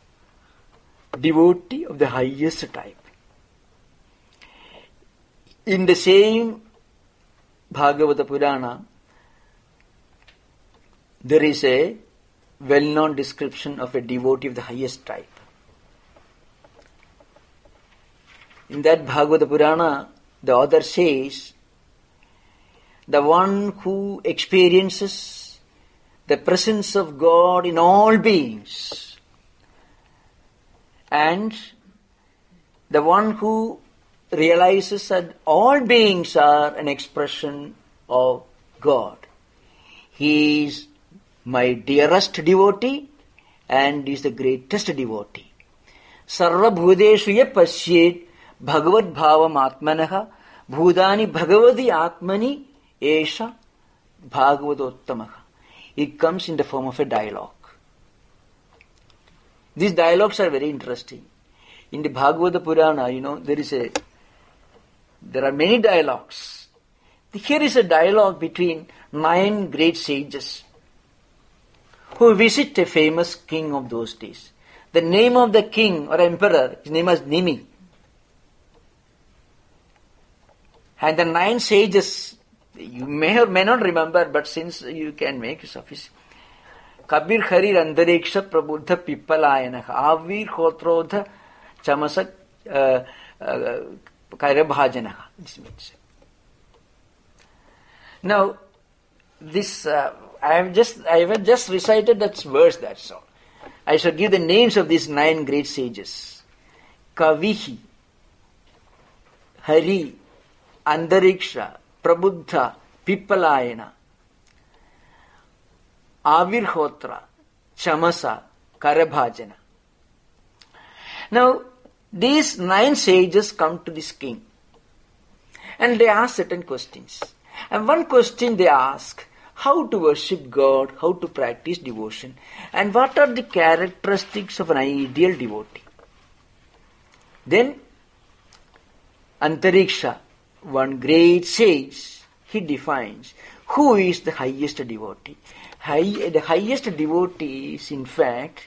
devotee of the highest type. In the same Bhagavata Purana, there is a well known description of a devotee of the highest type. In that Bhagavata Purana, the author says, the one who experiences the presence of God in all beings, and the one who realizes that all beings are an expression of God. He is my dearest devotee and is the greatest devotee. Ye pasyet bhagavad bhavam atmanah bhudani bhagavadi atmani esha bhagavadottamaha. It comes in the form of a dialogue. These dialogues are very interesting. In the Bhagavata Purana, you know, there is a there are many dialogues. Here is a dialogue between nine great sages who visit a famous king of those days. The name of the king or emperor, his name was Nimi. And the nine sages, you may or may not remember, but since you can make sufficient. Prabuddha Pippalayana Avir Hotrodha Chamasak uh, uh, This means. Now, this uh, I have just I have just recited that verse. That's all. I shall give the names of these nine great sages: Kavihi, Hari, Antariksha, Prabuddha, Pippalayana, Avirhotra, Chamasa, Karabhajana. Now, these nine sages come to this king and they ask certain questions. And one question they ask how to worship God, how to practice devotion, and what are the characteristics of an ideal devotee. Then, Antariksha, one great sage, he defines who is the highest devotee. High, the highest devotee is, in fact,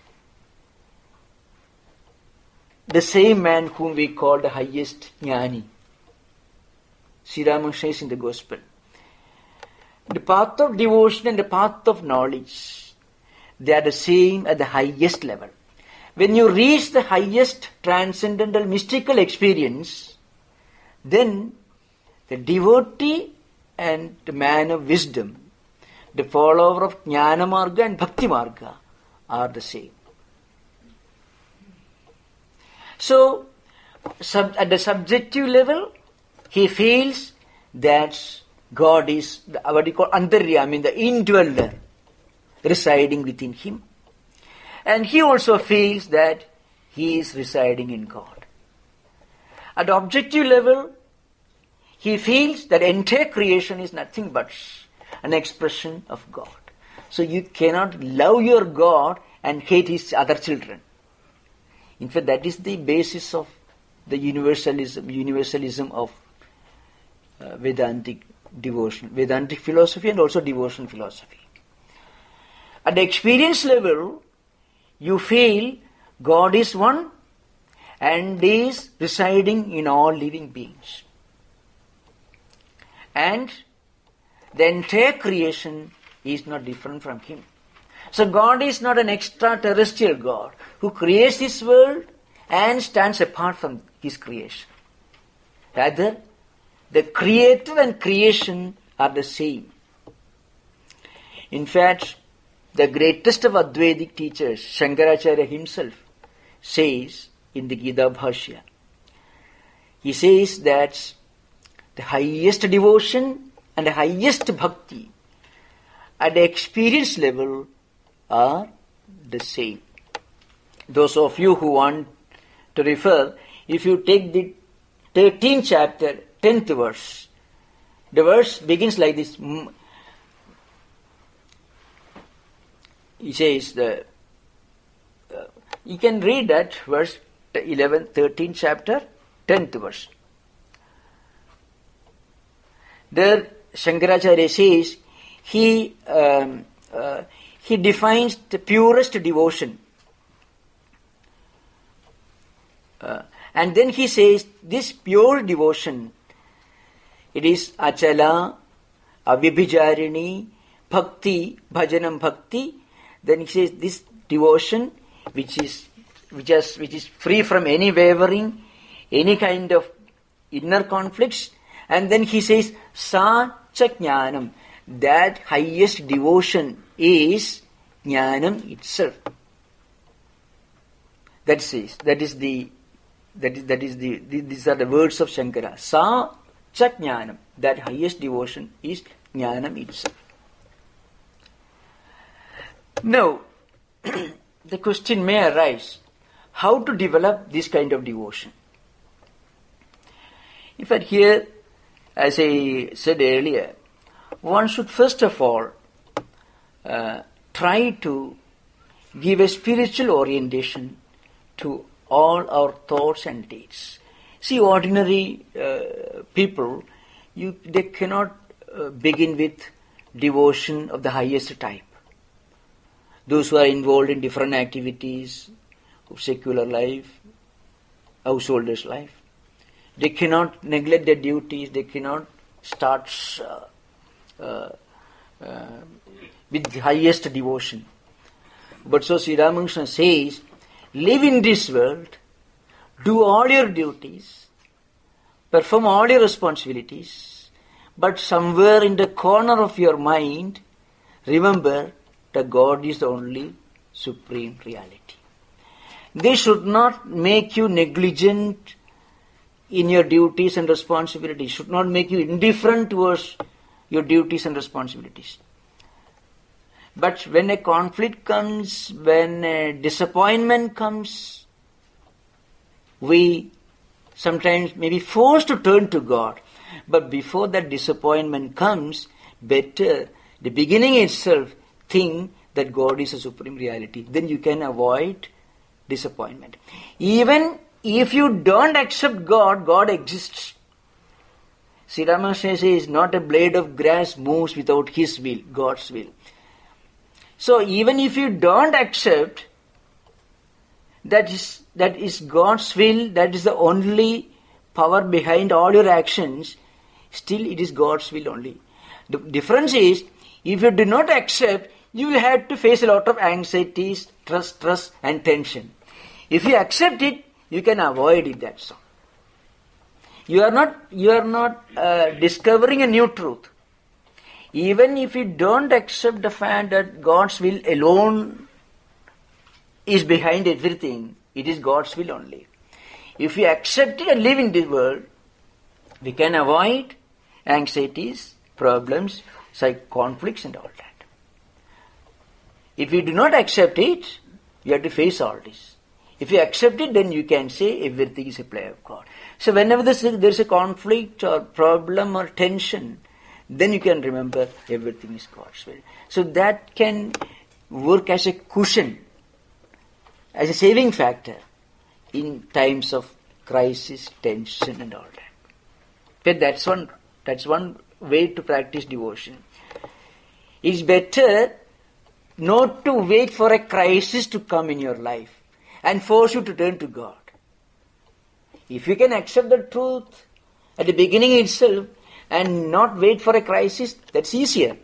the same man whom we call the highest jnani. Sri Ramakrishna says in the Gospel. The path of devotion and the path of knowledge, they are the same at the highest level. When you reach the highest transcendental mystical experience, then the devotee and the man of wisdom, the follower of Jnana Marga and Bhakti Marga, are the same. So, sub, at the subjective level, he feels that God is the, what you call I mean the indweller residing within him. And he also feels that he is residing in God. At objective level, he feels that entire creation is nothing but an expression of God. So you cannot love your God and hate his other children. In fact, that is the basis of the universalism, universalism of uh, Vedantic devotion, Vedantic philosophy and also devotion philosophy. At the experience level, you feel God is one and is residing in all living beings. And the entire creation is not different from Him. So God is not an extraterrestrial God who creates this world and stands apart from His creation. Rather, the creator and creation are the same. In fact, the greatest of Advaitic teachers, Shankaracharya himself, says in the Gita Bhashya, he says that the highest devotion and the highest bhakti at the experience level are the same. Those of you who want to refer, if you take the 13th chapter, 10th verse. The verse begins like this. He says, the, uh, you can read that verse 11, 13th chapter, 10th verse. There, Shankaracharya says, he, um, uh, he defines the purest devotion. Uh, and then he says, this pure devotion it is achala, avyabhicharini, bhakti, bhajanam bhakti. Then he says this devotion, which is which is which is free from any wavering, any kind of inner conflicts. And then he says sa jnanam. That highest devotion is jnanam itself. That says that is the that is that is the, the these are the words of Shankara. Sa Jnanam, that highest devotion is Jnanam itself. Now, the question may arise how to develop this kind of devotion. In fact, here, as I said earlier, one should first of all uh, try to give a spiritual orientation to all our thoughts and deeds. See, ordinary uh, people, you, they cannot uh, begin with devotion of the highest type. Those who are involved in different activities of secular life, householders' life, they cannot neglect their duties, they cannot start uh, uh, uh with the highest devotion. But so Sri Ramakrishna says, live in this world do all your duties, perform all your responsibilities, but somewhere in the corner of your mind, remember that God is the only supreme reality. They should not make you negligent in your duties and responsibilities, should not make you indifferent towards your duties and responsibilities. But when a conflict comes, when a disappointment comes, we sometimes may be forced to turn to God. But before that disappointment comes, better the beginning itself think that God is a supreme reality. Then you can avoid disappointment. Even if you don't accept God, God exists. Sri Ramakrishna says, not a blade of grass moves without His will, God's will. So even if you don't accept, that is, that is God's will, that is the only power behind all your actions, still it is God's will only. The difference is, if you do not accept, you will have to face a lot of anxieties, stress, stress and tension. If you accept it, you can avoid it, that's all. You are not, you are not uh, discovering a new truth. Even if you don't accept the fact that God's will alone is behind everything, it is God's will only. If we accept it and live in this world, we can avoid anxieties, problems, psych conflicts and all that. If you do not accept it, you have to face all this. If you accept it, then you can say everything is a play of God. So whenever there is a conflict or problem or tension, then you can remember everything is God's will. So that can work as a cushion, as a saving factor in times of crisis, tension and all that. But that's one that's one way to practice devotion. It's better not to wait for a crisis to come in your life and force you to turn to God. If you can accept the truth at the beginning itself and not wait for a crisis, that's easier.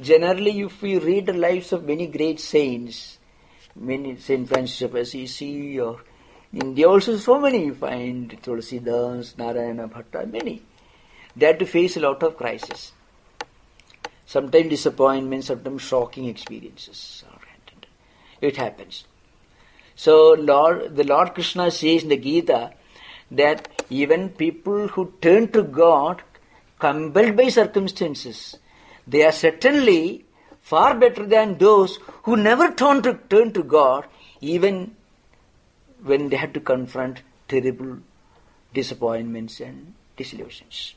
Generally, if we read the lives of many great saints, many Saint Francis of Assisi or India also so many you find Tulsidas, Narayana Bhatta, many. They had to face a lot of crisis. Sometimes disappointment, sometimes shocking experiences. It happens. So Lord, the Lord Krishna says in the Gita that even people who turn to God compelled by circumstances, they are certainly far better than those who never turn to, turn to God even when they had to confront terrible disappointments and disillusions.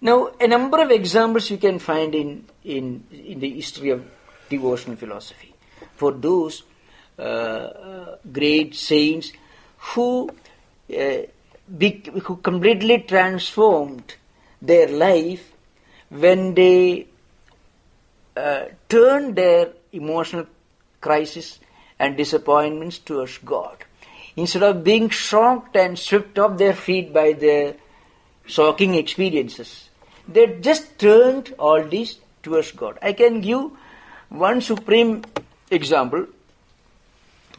Now, a number of examples you can find in, in, in the history of devotional philosophy. For those great saints who, uh, who completely transformed their life when they uh, turned their emotional crisis and disappointments towards God. Instead of being shocked and swept off their feet by their shocking experiences, they just turned all this towards God. I can give one supreme example.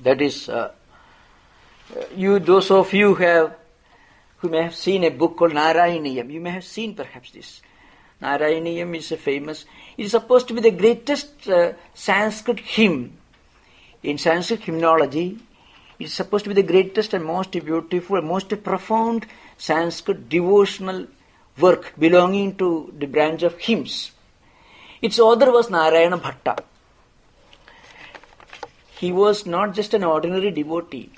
That is, uh, you, those of you who have, who may have seen a book called Narayaniyam, you may have seen perhaps this. Narayaniyam is a famous, it is supposed to be the greatest uh, Sanskrit hymn. In Sanskrit hymnology, it is supposed to be the greatest and most beautiful, most profound Sanskrit devotional work belonging to the branch of hymns. Its author was Narayana Bhatta. He was not just an ordinary devotee.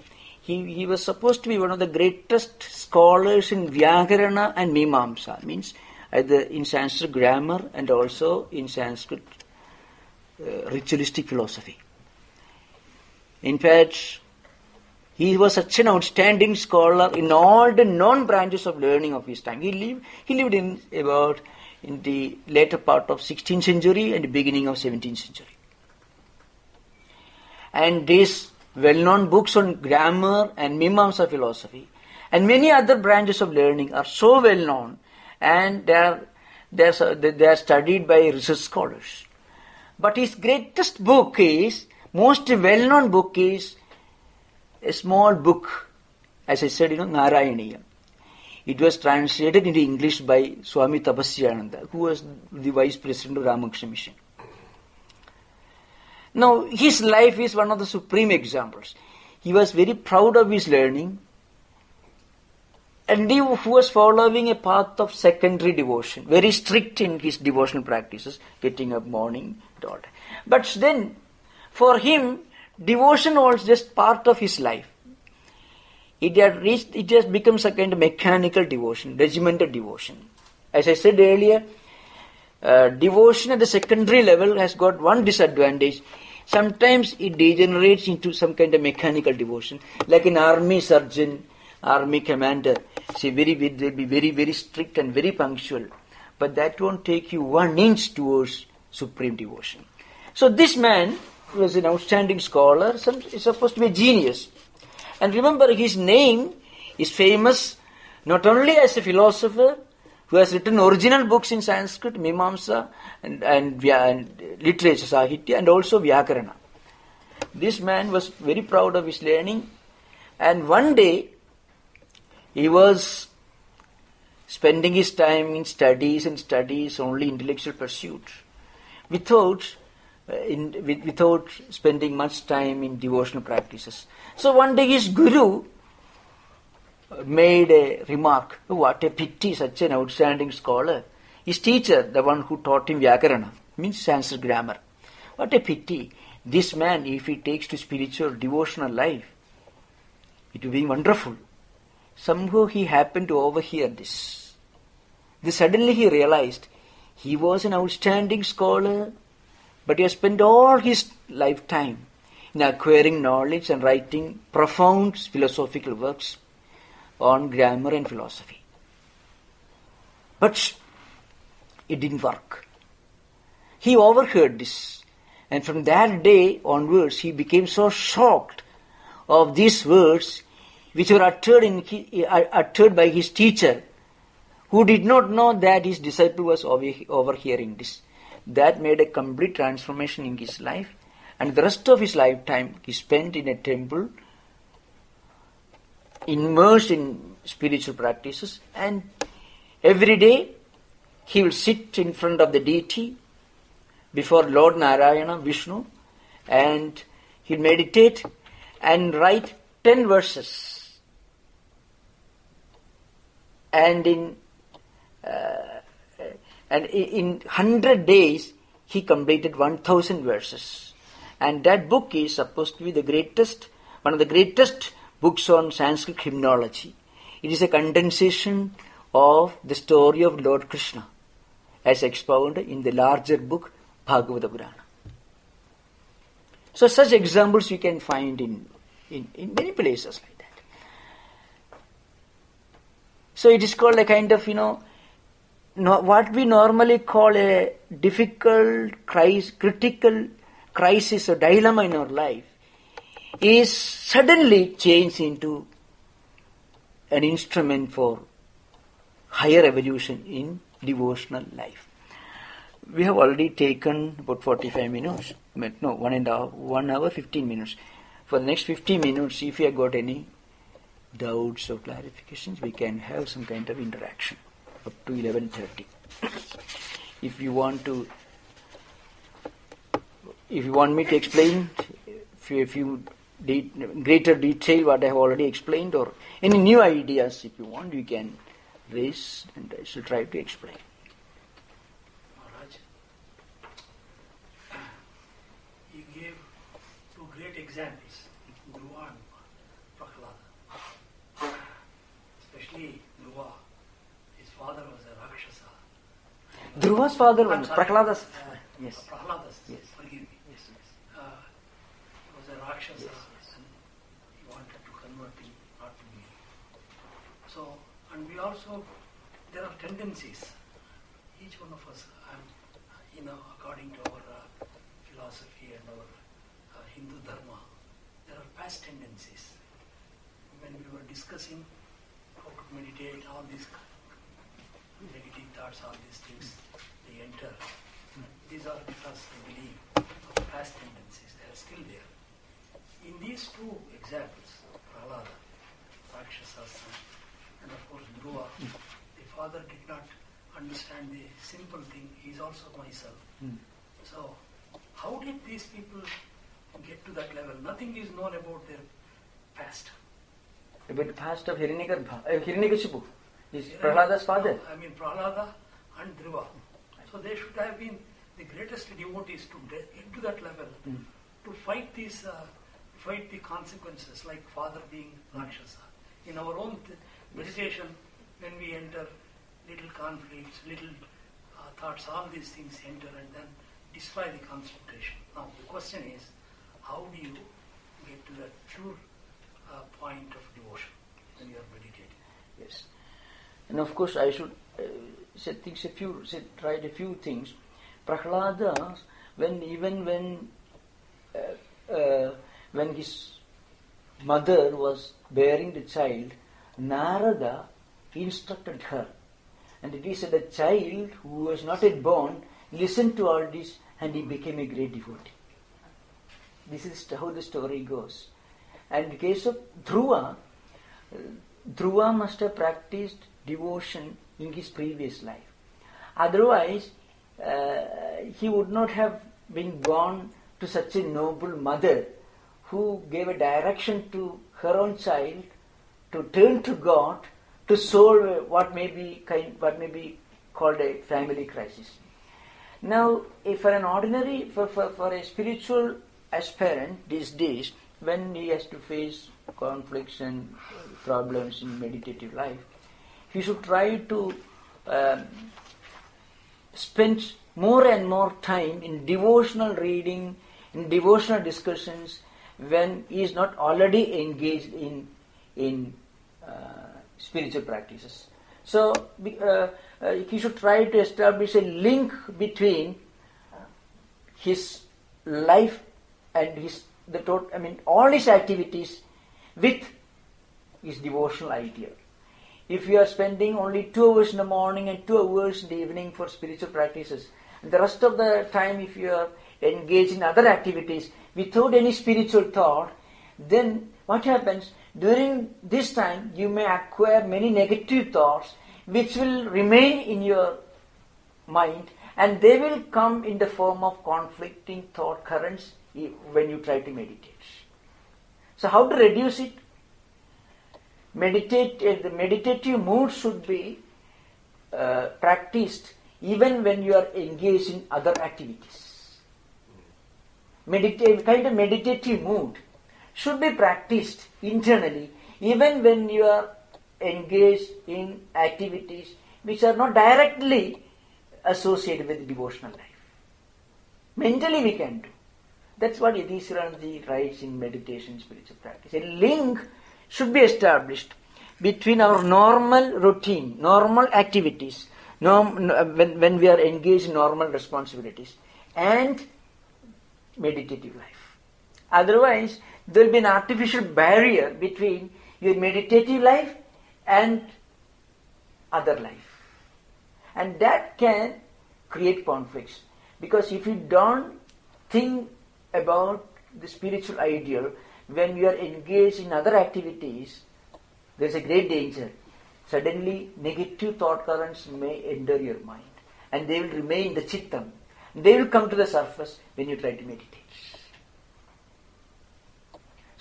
He, he was supposed to be one of the greatest scholars in Vyakarana and Mimamsa, means either in Sanskrit grammar and also in Sanskrit uh, ritualistic philosophy. In fact, he was such an outstanding scholar in all the non branches of learning of his time. He lived, he lived in about in the later part of 16th century and the beginning of 17th century. And these well-known books on grammar and Mimamsa philosophy and many other branches of learning are so well known and they are, they are, they are studied by research scholars. But his greatest book is, most well-known book is a small book, as I said, you know, Narayaniya. It was translated into English by Swami Tapasyananda, who was the vice president of Ramakrishna Mission. Now, his life is one of the supreme examples. He was very proud of his learning, and he was following a path of secondary devotion, very strict in his devotional practices, getting up morning, that. But then, for him, devotion was just part of his life. It had reached, it has become a kind of mechanical devotion, regimental devotion. As I said earlier, uh, devotion at the secondary level has got one disadvantage. Sometimes it degenerates into some kind of mechanical devotion, like an army surgeon, army commander. See, very, they'll be very, very strict and very punctual, but that won't take you one inch towards supreme devotion. So this man was an outstanding scholar, some, supposed to be a genius. And remember, his name is famous not only as a philosopher, who has written original books in Sanskrit, Mimamsa, and, and, and literature, Sahitya, and also Vyakarana. This man was very proud of his learning, and one day he was spending his time in studies and studies, only intellectual pursuit, without uh, in, without spending much time in devotional practices. So one day his guru made a remark, oh, what a pity such an outstanding scholar. His teacher, the one who taught him Vyakarana, means Sanskrit grammar. What a pity. This man, if he takes to spiritual devotional life, it will be wonderful. Somehow he happened to overhear this. Then suddenly he realized he was an outstanding scholar, but he has spent all his lifetime in acquiring knowledge and writing profound philosophical works on grammar and philosophy. But it didn't work. He overheard this, and from that day onwards, he became so shocked of these words which were uttered, in, uh, uttered by his teacher, who did not know that his disciple was overhearing this. That made a complete transformation in his life, and the rest of his lifetime he spent in a temple immersed in spiritual practices and every day he will sit in front of the deity before Lord Narayana, Vishnu, and he'll meditate and write 10 verses. And in uh, and in 100 days he completed 1000 verses. And that book is supposed to be the greatest, one of the greatest books on Sanskrit hymnology. It is a condensation of the story of Lord Krishna as expounded in the larger book Bhagavata Purana. So such examples you can find in, in, in many places like that. So it is called a kind of, you know, no, what we normally call a difficult, crisis, critical crisis or dilemma in our life is suddenly changed into an instrument for higher evolution in devotional life. We have already taken about 45 minutes, no, one and a half, one hour, 15 minutes. For the next 15 minutes, if you have got any doubts or clarifications, we can have some kind of interaction up to 11.30. if you want to, if you want me to explain, if you, if you de- greater detail what I have already explained, or any new ideas if you want, you can raise and I shall try to explain. Maharaj, you gave two great examples, Dhruva and Prahlada. Especially Dhruva, his father was a Rakshasa. Dhruva's father was Prahlada's. uh, Yes. Prahlada's, Yes. forgive me. Yes, yes. Uh, he was a Rakshasa and he wanted to convert him not to be. So, and we also, there are tendencies. Each one of us, um, you know, according to our uh, philosophy and our uh, Hindu dharma, there are past tendencies. When we were discussing how to meditate, all these negative thoughts, all these things, they enter. These are because I believe of past tendencies. They are still there. In these two examples, Prahlada, Rakshasas, and of course Dhruva, the father did not understand the simple thing, he is also myself. Hmm. So, how did these people get to that level? Nothing is known about their past. about the past of Hiranyagarbha, uh, Hiranyakashipu, is Hiran- Prahlada's father. I mean Prahlada and Dhruva. So they should have been the greatest devotees to get to that level Mm. to fight these, uh, fight the consequences, like father being Rakshasa. In our own th- meditation, when we enter little conflicts, little uh, thoughts, all these things enter and then destroy the concentration. Now the question is, how do you get to that pure uh, point of devotion when you are meditating? Yes. And of course, I should uh, say things a few, tried a few things. Prahlada, when even when uh, uh, when his mother was bearing the child, Narada instructed her, and it is that the child who was not yet born listened to all this, and he became a great devotee. This is how the story goes. And in case of Dhruva, Dhruva must have practiced devotion in his previous life. Otherwise, uh, he would not have been born to such a noble mother who gave a direction to her own child to turn to God to solve what may be kind, what may be called a family crisis. Now, if for an ordinary, for, for, for a spiritual aspirant these days, when he has to face conflicts and problems in meditative life, he should try to um, spend more and more time in devotional reading, in devotional discussions, when he is not already engaged in in uh, spiritual practices. So uh, uh, he should try to establish a link between his life and his the total, I mean all his activities with his devotional ideal. If you are spending only two hours in the morning and two hours in the evening for spiritual practices, the rest of the time if you are engaged in other activities without any spiritual thought, then what happens? During this time you may acquire many negative thoughts which will remain in your mind and they will come in the form of conflicting thought currents when you try to meditate. So how to reduce it? Meditate, uh, the meditative mood should be uh, practiced even when you are engaged in other activities. Meditate, kind of meditative mood should be practiced internally even when you are engaged in activities which are not directly associated with devotional life. Mentally we can do. That's what Yadiswaranji writes in meditation spiritual practice. A link should be established between our normal routine, normal activities, norm, when, when we are engaged in normal responsibilities, and meditative life. Otherwise, there will be an artificial barrier between your meditative life and other life. And that can create conflicts. Because if you don't think about the spiritual ideal when you are engaged in other activities, there's a great danger. Suddenly, negative thought currents may enter your mind and they will remain in the chittam. They will come to the surface when you try to meditate.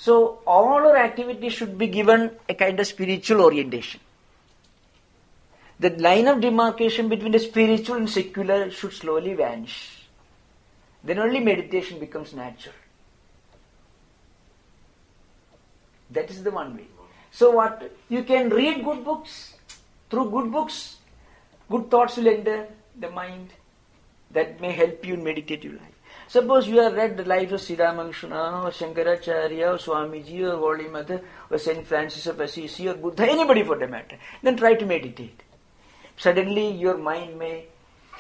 So, all our activities should be given a kind of spiritual orientation. The line of demarcation between the spiritual and secular should slowly vanish. Then only meditation becomes natural. That is the one way. So what you can read good books. Through good books, good thoughts will enter the mind. That may help you in meditative life. Suppose you have read the lives of Siddhartha or Shankaracharya or Swamiji or Holy Mother or Saint Francis of Assisi or Buddha, anybody for the matter. Then try to meditate. Suddenly your mind may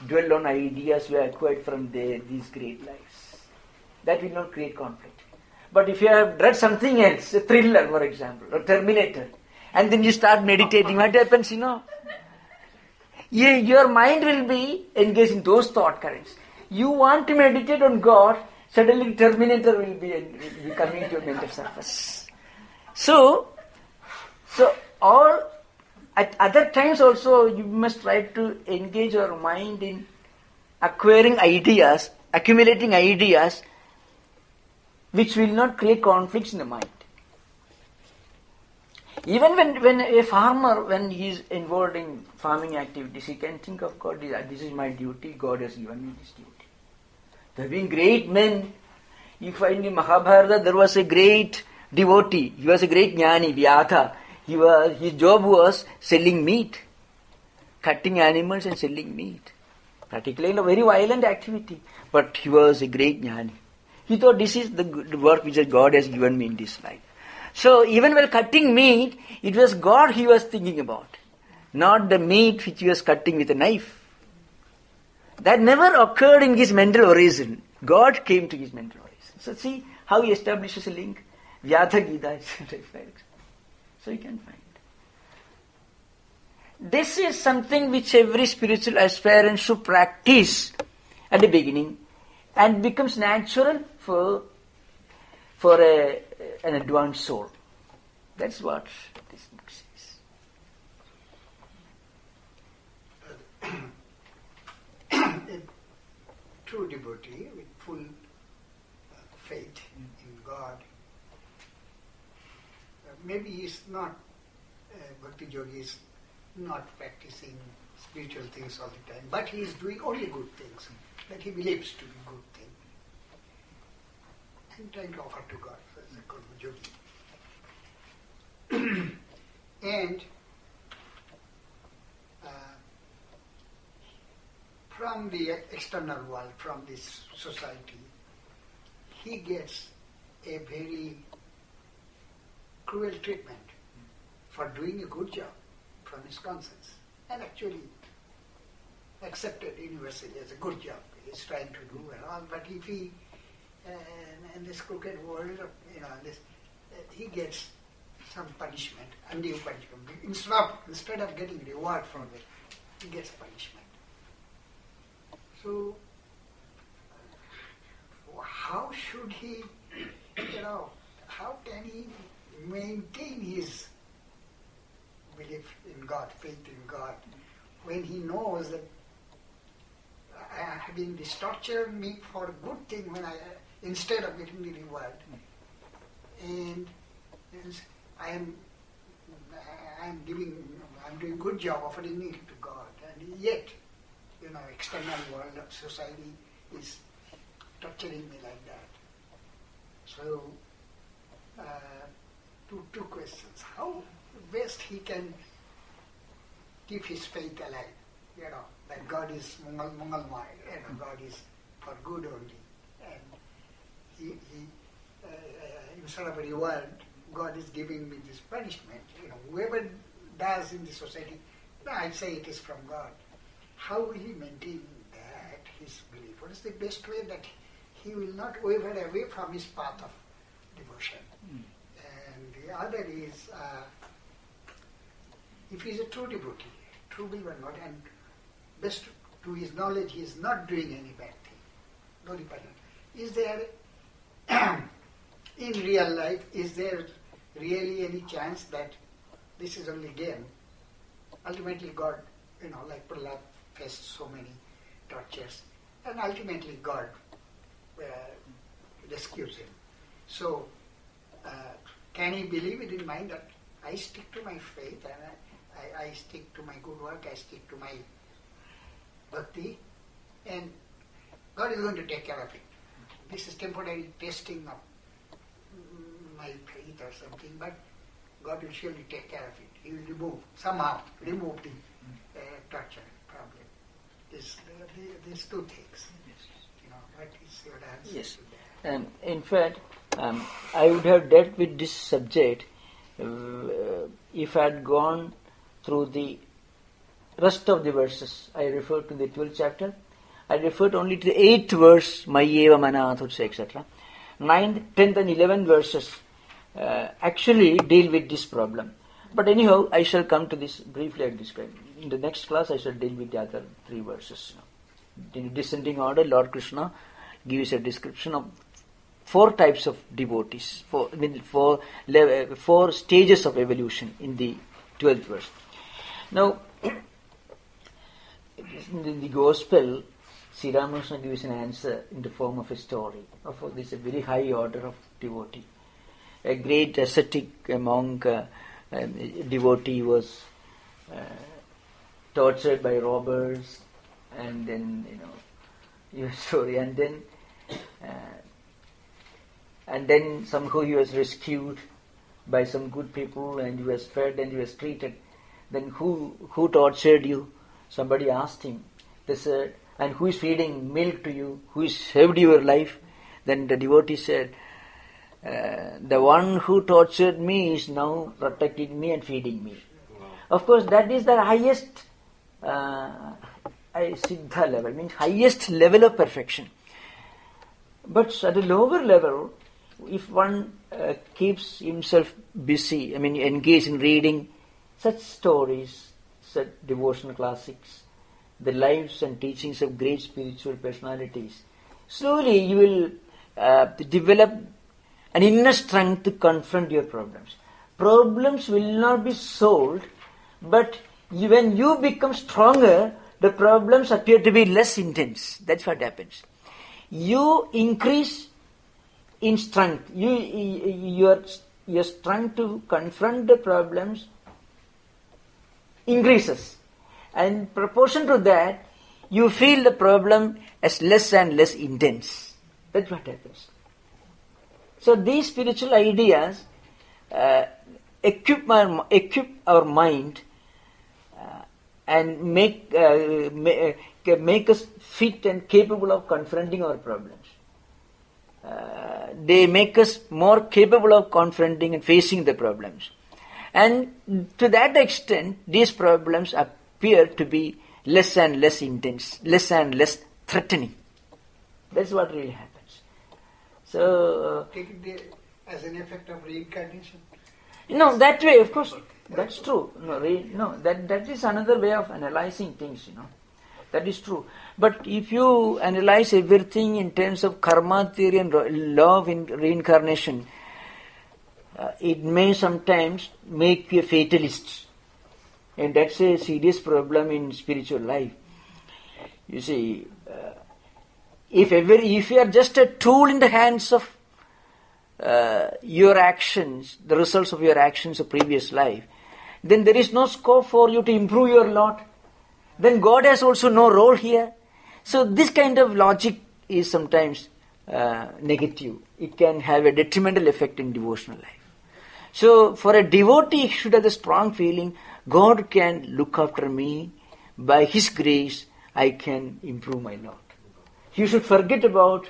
dwell on ideas you acquired from there, these great lives. That will not create conflict. But if you have read something else, a thriller, for example, or Terminator, and then you start meditating, what happens, you know? Yeah, your mind will be engaged in those thought currents. You want to meditate on God, suddenly Terminator will be, will be coming to your mental surface. So, so all at other times also you must try to engage your mind in acquiring ideas, accumulating ideas which will not create conflicts in the mind. Even when, when a farmer, when he is involved in farming activities, he can think of God, this is my duty, God has given me this duty. There have been great men. You find in Mahabharata, there was a great devotee. He was a great jnani, Vyadha. He was, his job was selling meat, cutting animals and selling meat. Particularly a very violent activity. But he was a great jnani. He thought this is the work which God has given me in this life. So even while cutting meat, it was God he was thinking about, not the meat which he was cutting with a knife. That never occurred in his mental horizon. God came to his mental horizon. So see how he establishes a link. Vyadha Gita is So you can find. This is something which every spiritual aspirant should practice at the beginning and becomes natural for, for a, an advanced soul. That's what this book says. A true devotee with full uh, faith in God, uh, maybe he's not, uh, Bhakti Yogi is not practicing spiritual things all the time, but he is doing only good things that he believes to be good things. And trying to offer to God as a Yogi. and from the external world, from this society, he gets a very cruel treatment for doing a good job from his conscience and actually accepted universally as a good job. He's trying to do and all, but if he, uh, in this crooked world, you know, this, uh, he gets some punishment, undue punishment. Instead of, instead of getting reward from it, he gets punishment. So, how should he, you know, how can he maintain his belief in God, faith in God, when he knows that I have been this me for a good thing when I instead of getting the reward, and I am I am giving I'm doing a good job offering it to God, and yet you know, external world of society is torturing me like that. So, uh, two, two questions. How best he can keep his faith alive, you know, that God is Mangal, Mangalmaya, you know, God is for good only. And he, he uh, instead of reward, God is giving me this punishment. You know, whoever does in the society, I say it is from God how will he maintain that, his belief? What is the best way that he will not waver away from his path of devotion? Mm. And the other is, uh, if he is a true devotee, true believer, not, and best to his knowledge, he is not doing any bad thing, no repugnant. Is there, in real life, is there really any chance that this is only game? Ultimately, God, you know, like Prahlad faced so many tortures, and ultimately God uh, rescues him. So, uh, can he believe it in mind that I stick to my faith and I, I, stick to my good work, I stick to my bhakti, and God is going to take care of it. This is temporary testing of my faith or something, but God will surely take care of it. He will remove, somehow, remove the uh, torture this, these two things. You know, what is your answer yes. Um, in fact, um, I would have dealt with this subject uh, if I had gone through the rest of the verses. I referred to the 12th chapter. I referred only to the 8th verse, Mayyeva Manaadhatsva, etc. 9th, 10th, and 11th verses uh, actually deal with this problem. But anyhow, I shall come to this briefly at this described in the next class I shall deal with the other three verses. In descending order, Lord Krishna gives a description of four types of devotees, four, I mean, four, four stages of evolution in the 12th verse. Now, in the Gospel, Sri Ramakrishna gives an answer in the form of a story of this a very high order of devotee. A great ascetic monk uh, a devotee was uh, tortured by robbers, and then you know your story, and then uh, and then somehow he was rescued by some good people, and he was fed and he was treated. Then who who tortured you? Somebody asked him. They said, and who is feeding milk to you? Who has saved your life? Then the devotee said, uh, the one who tortured me is now protecting me and feeding me. Of course, that is the highest uh, siddha level, means highest level of perfection. But at a lower level, if one uh, keeps himself busy, I mean, engaged in reading such stories, such devotional classics, the lives and teachings of great spiritual personalities, slowly you will uh, develop an inner strength to confront your problems. Problems will not be solved, but when you become stronger, the problems appear to be less intense. That's what happens. You increase in strength. You, your, your strength to confront the problems increases. And proportion to that, you feel the problem as less and less intense. That's what happens. So these spiritual ideas uh, equip, our, equip our mind and make, uh, make, uh, make us fit and capable of confronting our problems. Uh, they make us more capable of confronting and facing the problems. And to that extent, these problems appear to be less and less intense, less and less threatening. That's what really happens. So. Uh, Take it as an effect of reincarnation? No, that way, of course. That's true. No, no, that that is another way of analyzing things. You know, that is true. But if you analyze everything in terms of karma theory and law of reincarnation, uh, it may sometimes make you a fatalist, and that's a serious problem in spiritual life. You see, uh, if every, if you are just a tool in the hands of uh, your actions, the results of your actions of previous life, then there is no scope for you to improve your lot. Then God has also no role here. So this kind of logic is sometimes uh, negative. It can have a detrimental effect in devotional life. So for a devotee, he should have the strong feeling, God can look after me. By His grace, I can improve my lot. He should forget about,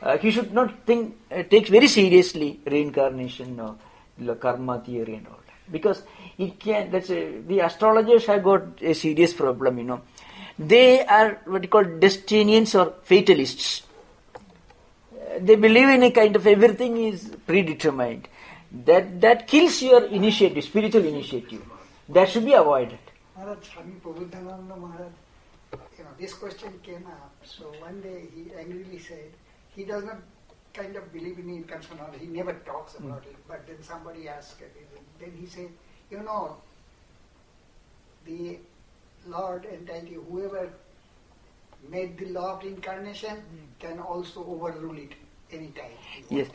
uh, he should not think, uh, take very seriously reincarnation or karma theory and all. Because it can, that's a, the astrologers have got a serious problem, you know. They are what you call Destinians or fatalists. They believe in a kind of everything is predetermined. That, that kills your initiative, spiritual initiative. That should be avoided. Maharaj, Maharaj you know, this question came up. So one day he angrily said, he does not kind of believe in incarnation. He never talks hmm. about mm. it. But then somebody asked him. Then he said, you know, the Lord entity, whoever made the law of incarnation mm. can also overrule it anytime. Yes,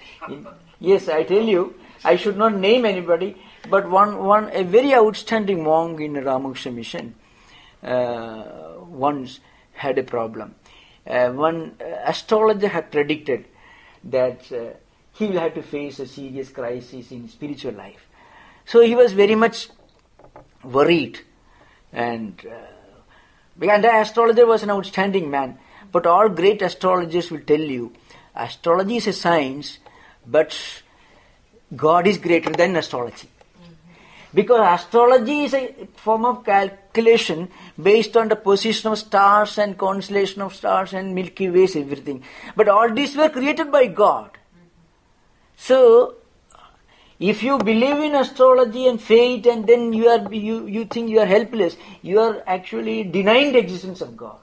yes, I tell you, I should not name anybody, but one, one, a very outstanding monk in Ramakrishna Mission, uh, once had a problem. Uh, one uh, astrologer had predicted that uh, he will have to face a serious crisis in spiritual life. So he was very much worried, and uh, and the astrologer was an outstanding man. But all great astrologers will tell you, astrology is a science, but God is greater than astrology. Because astrology is a form of calculation based on the position of stars and constellation of stars and Milky Ways, everything. But all these were created by God. So, if you believe in astrology and fate and then you are you, you think you are helpless, you are actually denying the existence of God.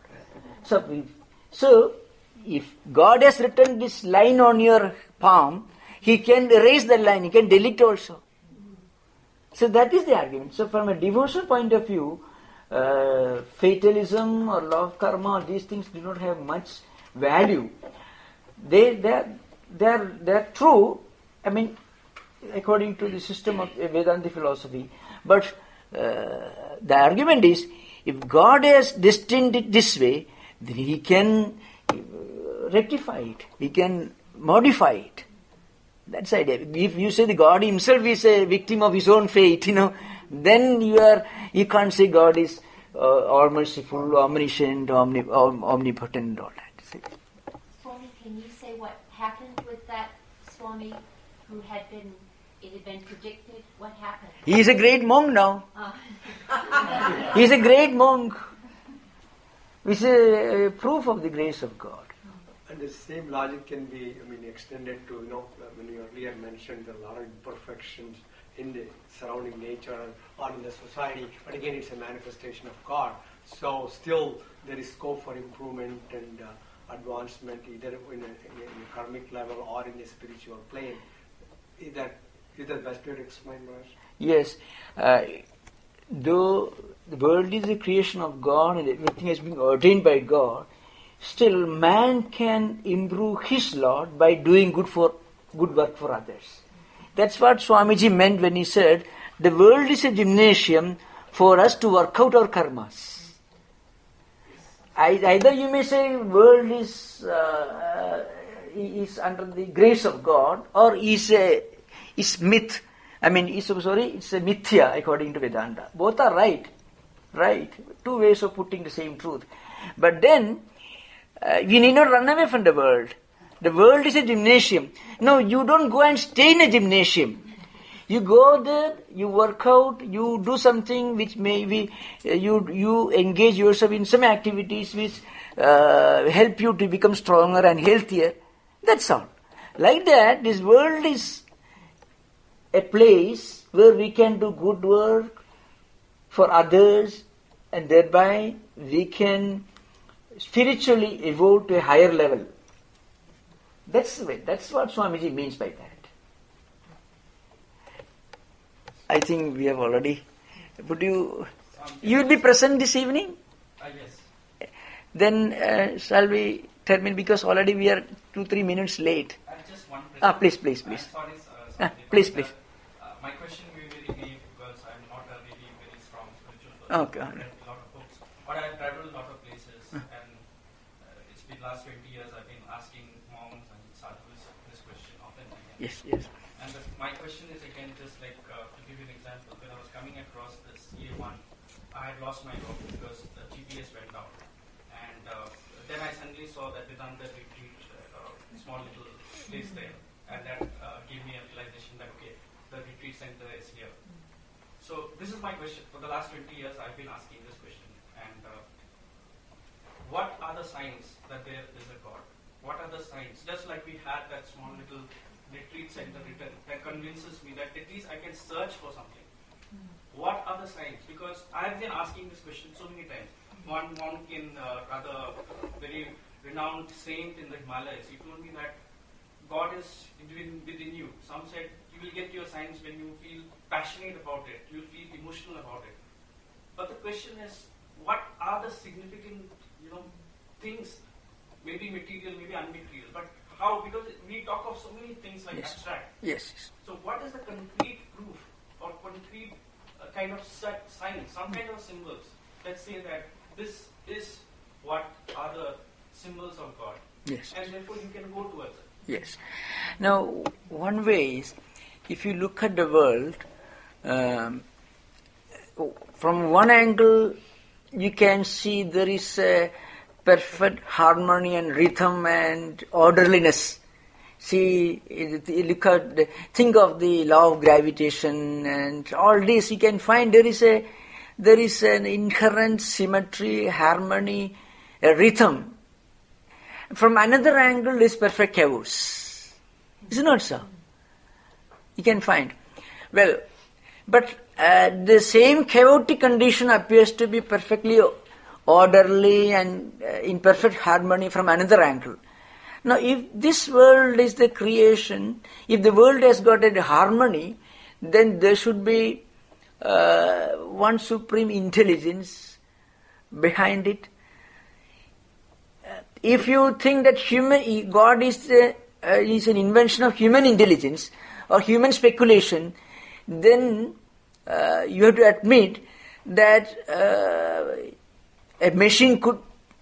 So, so if God has written this line on your palm, He can erase the line, He can delete also. So that is the argument. So from a devotional point of view, uh, fatalism or law of karma, these things do not have much value. They they are, they are, they are true. I mean, according to the system of Vedanta philosophy. But uh, the argument is, if God has destined it this way, then He can uh, rectify it. He can modify it. That's the idea. If you say the God Himself is a victim of His own fate, you know, then you are you can't say God is uh, all merciful, omniscient, omnip- om- omnipotent, all that. See? Swami, can you say what happened with that Swami who had been, it had been predicted? What happened? He is a great monk now. Uh, He is a great monk. A, a proof of the grace of God. And the same logic can be, I mean, extended to, you know, when you earlier mentioned there are a lot of imperfections in the surrounding nature or in the society, but again, it's a manifestation of God. So still, there is scope for improvement and uh, advancement, either in a, in a karmic level or in a spiritual plane. Is that is that best way to explain, Maharaj? Yes, uh, though the world is a creation of God and everything has been ordained by God, still man can improve his lot by doing good for good work for others. That's what Swamiji meant when he said, the world is a gymnasium for us to work out our karmas. Either you may say world is uh, is under the grace of God, or is a is myth. I mean, is sorry, it's a mithya according to Vedanta. Both are right, right. Two ways of putting the same truth. But then we need not run away from the world. The world is a gymnasium. No, you don't go and stay in a gymnasium. You go there, you work out, you do something which maybe uh, you you engage yourself in some activities which uh, help you to become stronger and healthier. That's all. Like that, this world is a place where we can do good work for others, and thereby we can spiritually evolve to a higher level. That's the way. That's what Swamiji means by that. I think we have already. Would you? You will be present this evening. Uh, yes. Then uh, shall we terminate because already we are two three minutes late. I have just one question. Ah, please, please, please. I'm sorry, uh, Ah, please, but, please. Uh, uh, my question will be very brief because I'm not a really very strong spiritual person. Okay. I've read a lot of books, but I've traveled a lot of places, and uh, it's been last 20 years I've been asking monks and sadhus this question often and again. Yes, yes. And the, my question is again just like uh, to give you an example. When I was coming across this CA1, I had lost my road because the GPS went down, and uh, then I suddenly saw that Vedanta retreat, uh, small little place there, and that uh, gave me a realization that okay, the retreat center is here. So this is my question. For the last 20 years, I've been asking this question, and uh, what are the signs that there is a God? What are the signs? Just like we had that small little retreat center written convinces me that at least I can search for something. What are the signs? Because I've been asking this question so many times. One monk in uh, rather very renowned saint in the Himalayas, he told me that God is within, within you. Some said you will get your signs when you feel passionate about it, you feel emotional about it. But the question is, what are the significant, you know, things, maybe material, maybe unmaterial, but how? Because we talk of so many things like Yes. abstract. Yes, yes. So what is the concrete proof or concrete uh, kind of set sign, some kind of symbols that say that this is what are the symbols of God, Yes. and therefore you can go towards it. Yes. Now, one way is if you look at the world, um, from one angle, you can see there is a perfect harmony and rhythm and orderliness. See, look at, the, think of the law of gravitation and all this. You can find there is a, there is an inherent symmetry, harmony, a rhythm from another angle is perfect chaos. Is it not so? You can find. Well, but uh, the same chaotic condition appears to be perfectly orderly and uh, in perfect harmony from another angle. Now, if this world is the creation, if the world has got a harmony, then there should be uh, one supreme intelligence behind it if you think that human God is the, uh, is an invention of human intelligence, or human speculation, then uh, you have to admit that uh, a machine could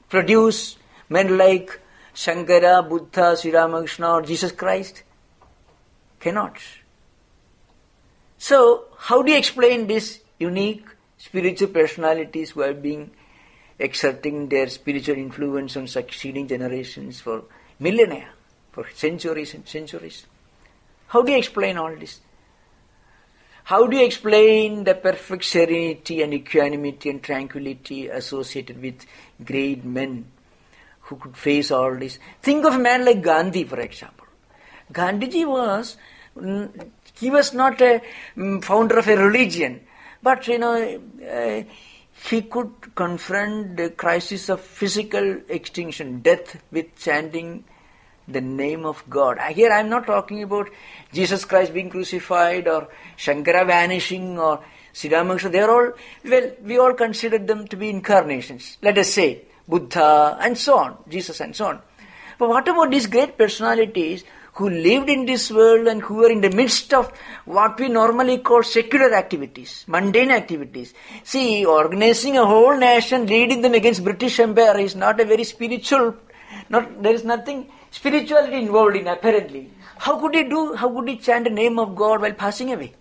produce men like Shankara, Buddha, Sri Ramakrishna, or Jesus Christ. Cannot. So, how do you explain this unique spiritual personalities who have been exerting their spiritual influence on succeeding generations for millennia, for centuries and centuries? How do you explain all this? How do you explain the perfect serenity and equanimity and tranquility associated with great men who could face all this? Think of a man like Gandhi, for example. Gandhiji was, mm, he was not a mm, founder of a religion, but you know, uh, he could confront the crisis of physical extinction, death, with chanting the name of God. Here I am not talking about Jesus Christ being crucified or Shankara vanishing or Ramakrishna. They are all, well, we all consider them to be incarnations. Let us say Buddha and so on, Jesus and so on. But what about these great personalities who lived in this world and who were in the midst of what we normally call secular activities, mundane activities. See, organizing a whole nation, leading them against British Empire is not a very spiritual, not, there is nothing spirituality involved in apparently. How could he do, how could he chant the name of God while passing away?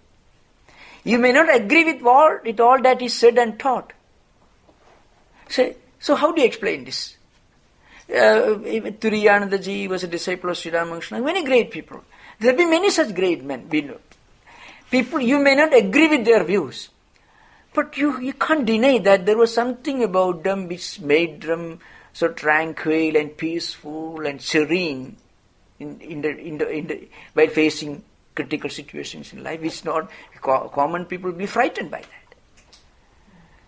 You may not agree with all, with all that is said and taught. So, so how do you explain this? Uh, Turiyanandaji was a disciple of Sri Ramakrishna, many great people. There have been many such great men, we know. People, you may not agree with their views, but you, you can't deny that there was something about them which made them so tranquil and peaceful and serene in, in the, in the, in the, while facing critical situations in life. It's not co- common people be frightened by that.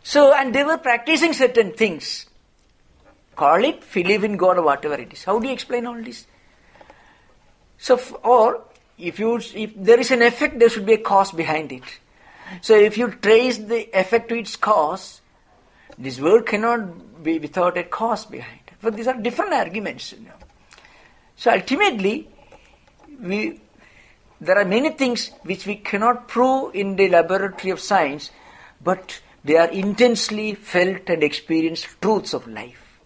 So, and they were practicing certain things. Call it believe in God or whatever it is. How do you explain all this? So, or if you if there is an effect, there should be a cause behind it. So, if you trace the effect to its cause, this world cannot be without a cause behind. But these are different arguments. You know. So ultimately, we, there are many things which we cannot prove in the laboratory of science, but they are intensely felt and experienced truths of life.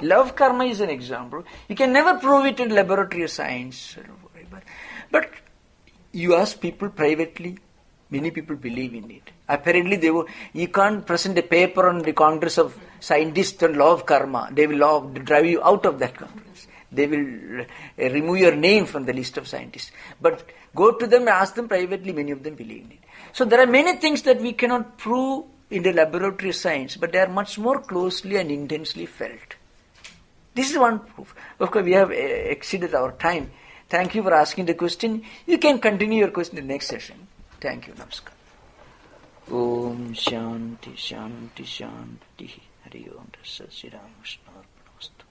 Law of karma is an example. You can never prove it in laboratory of science. But you ask people privately, many people believe in it. Apparently, they will, you can't present a paper on the Congress of Scientists on law of karma. They will law, drive you out of that conference. They will uh, remove your name from the list of scientists. But go to them, and ask them privately, many of them believe in it. So there are many things that we cannot prove in the laboratory science, but they are much more closely and intensely felt. This is one proof. Of course, we have uh, exceeded our time. Thank you for asking the question. You can continue your question in the next session. Thank you. Namaskar. Om Shanti Shanti Shanti Hari Om Rasa Sri Ramakrishna Arpanamastu.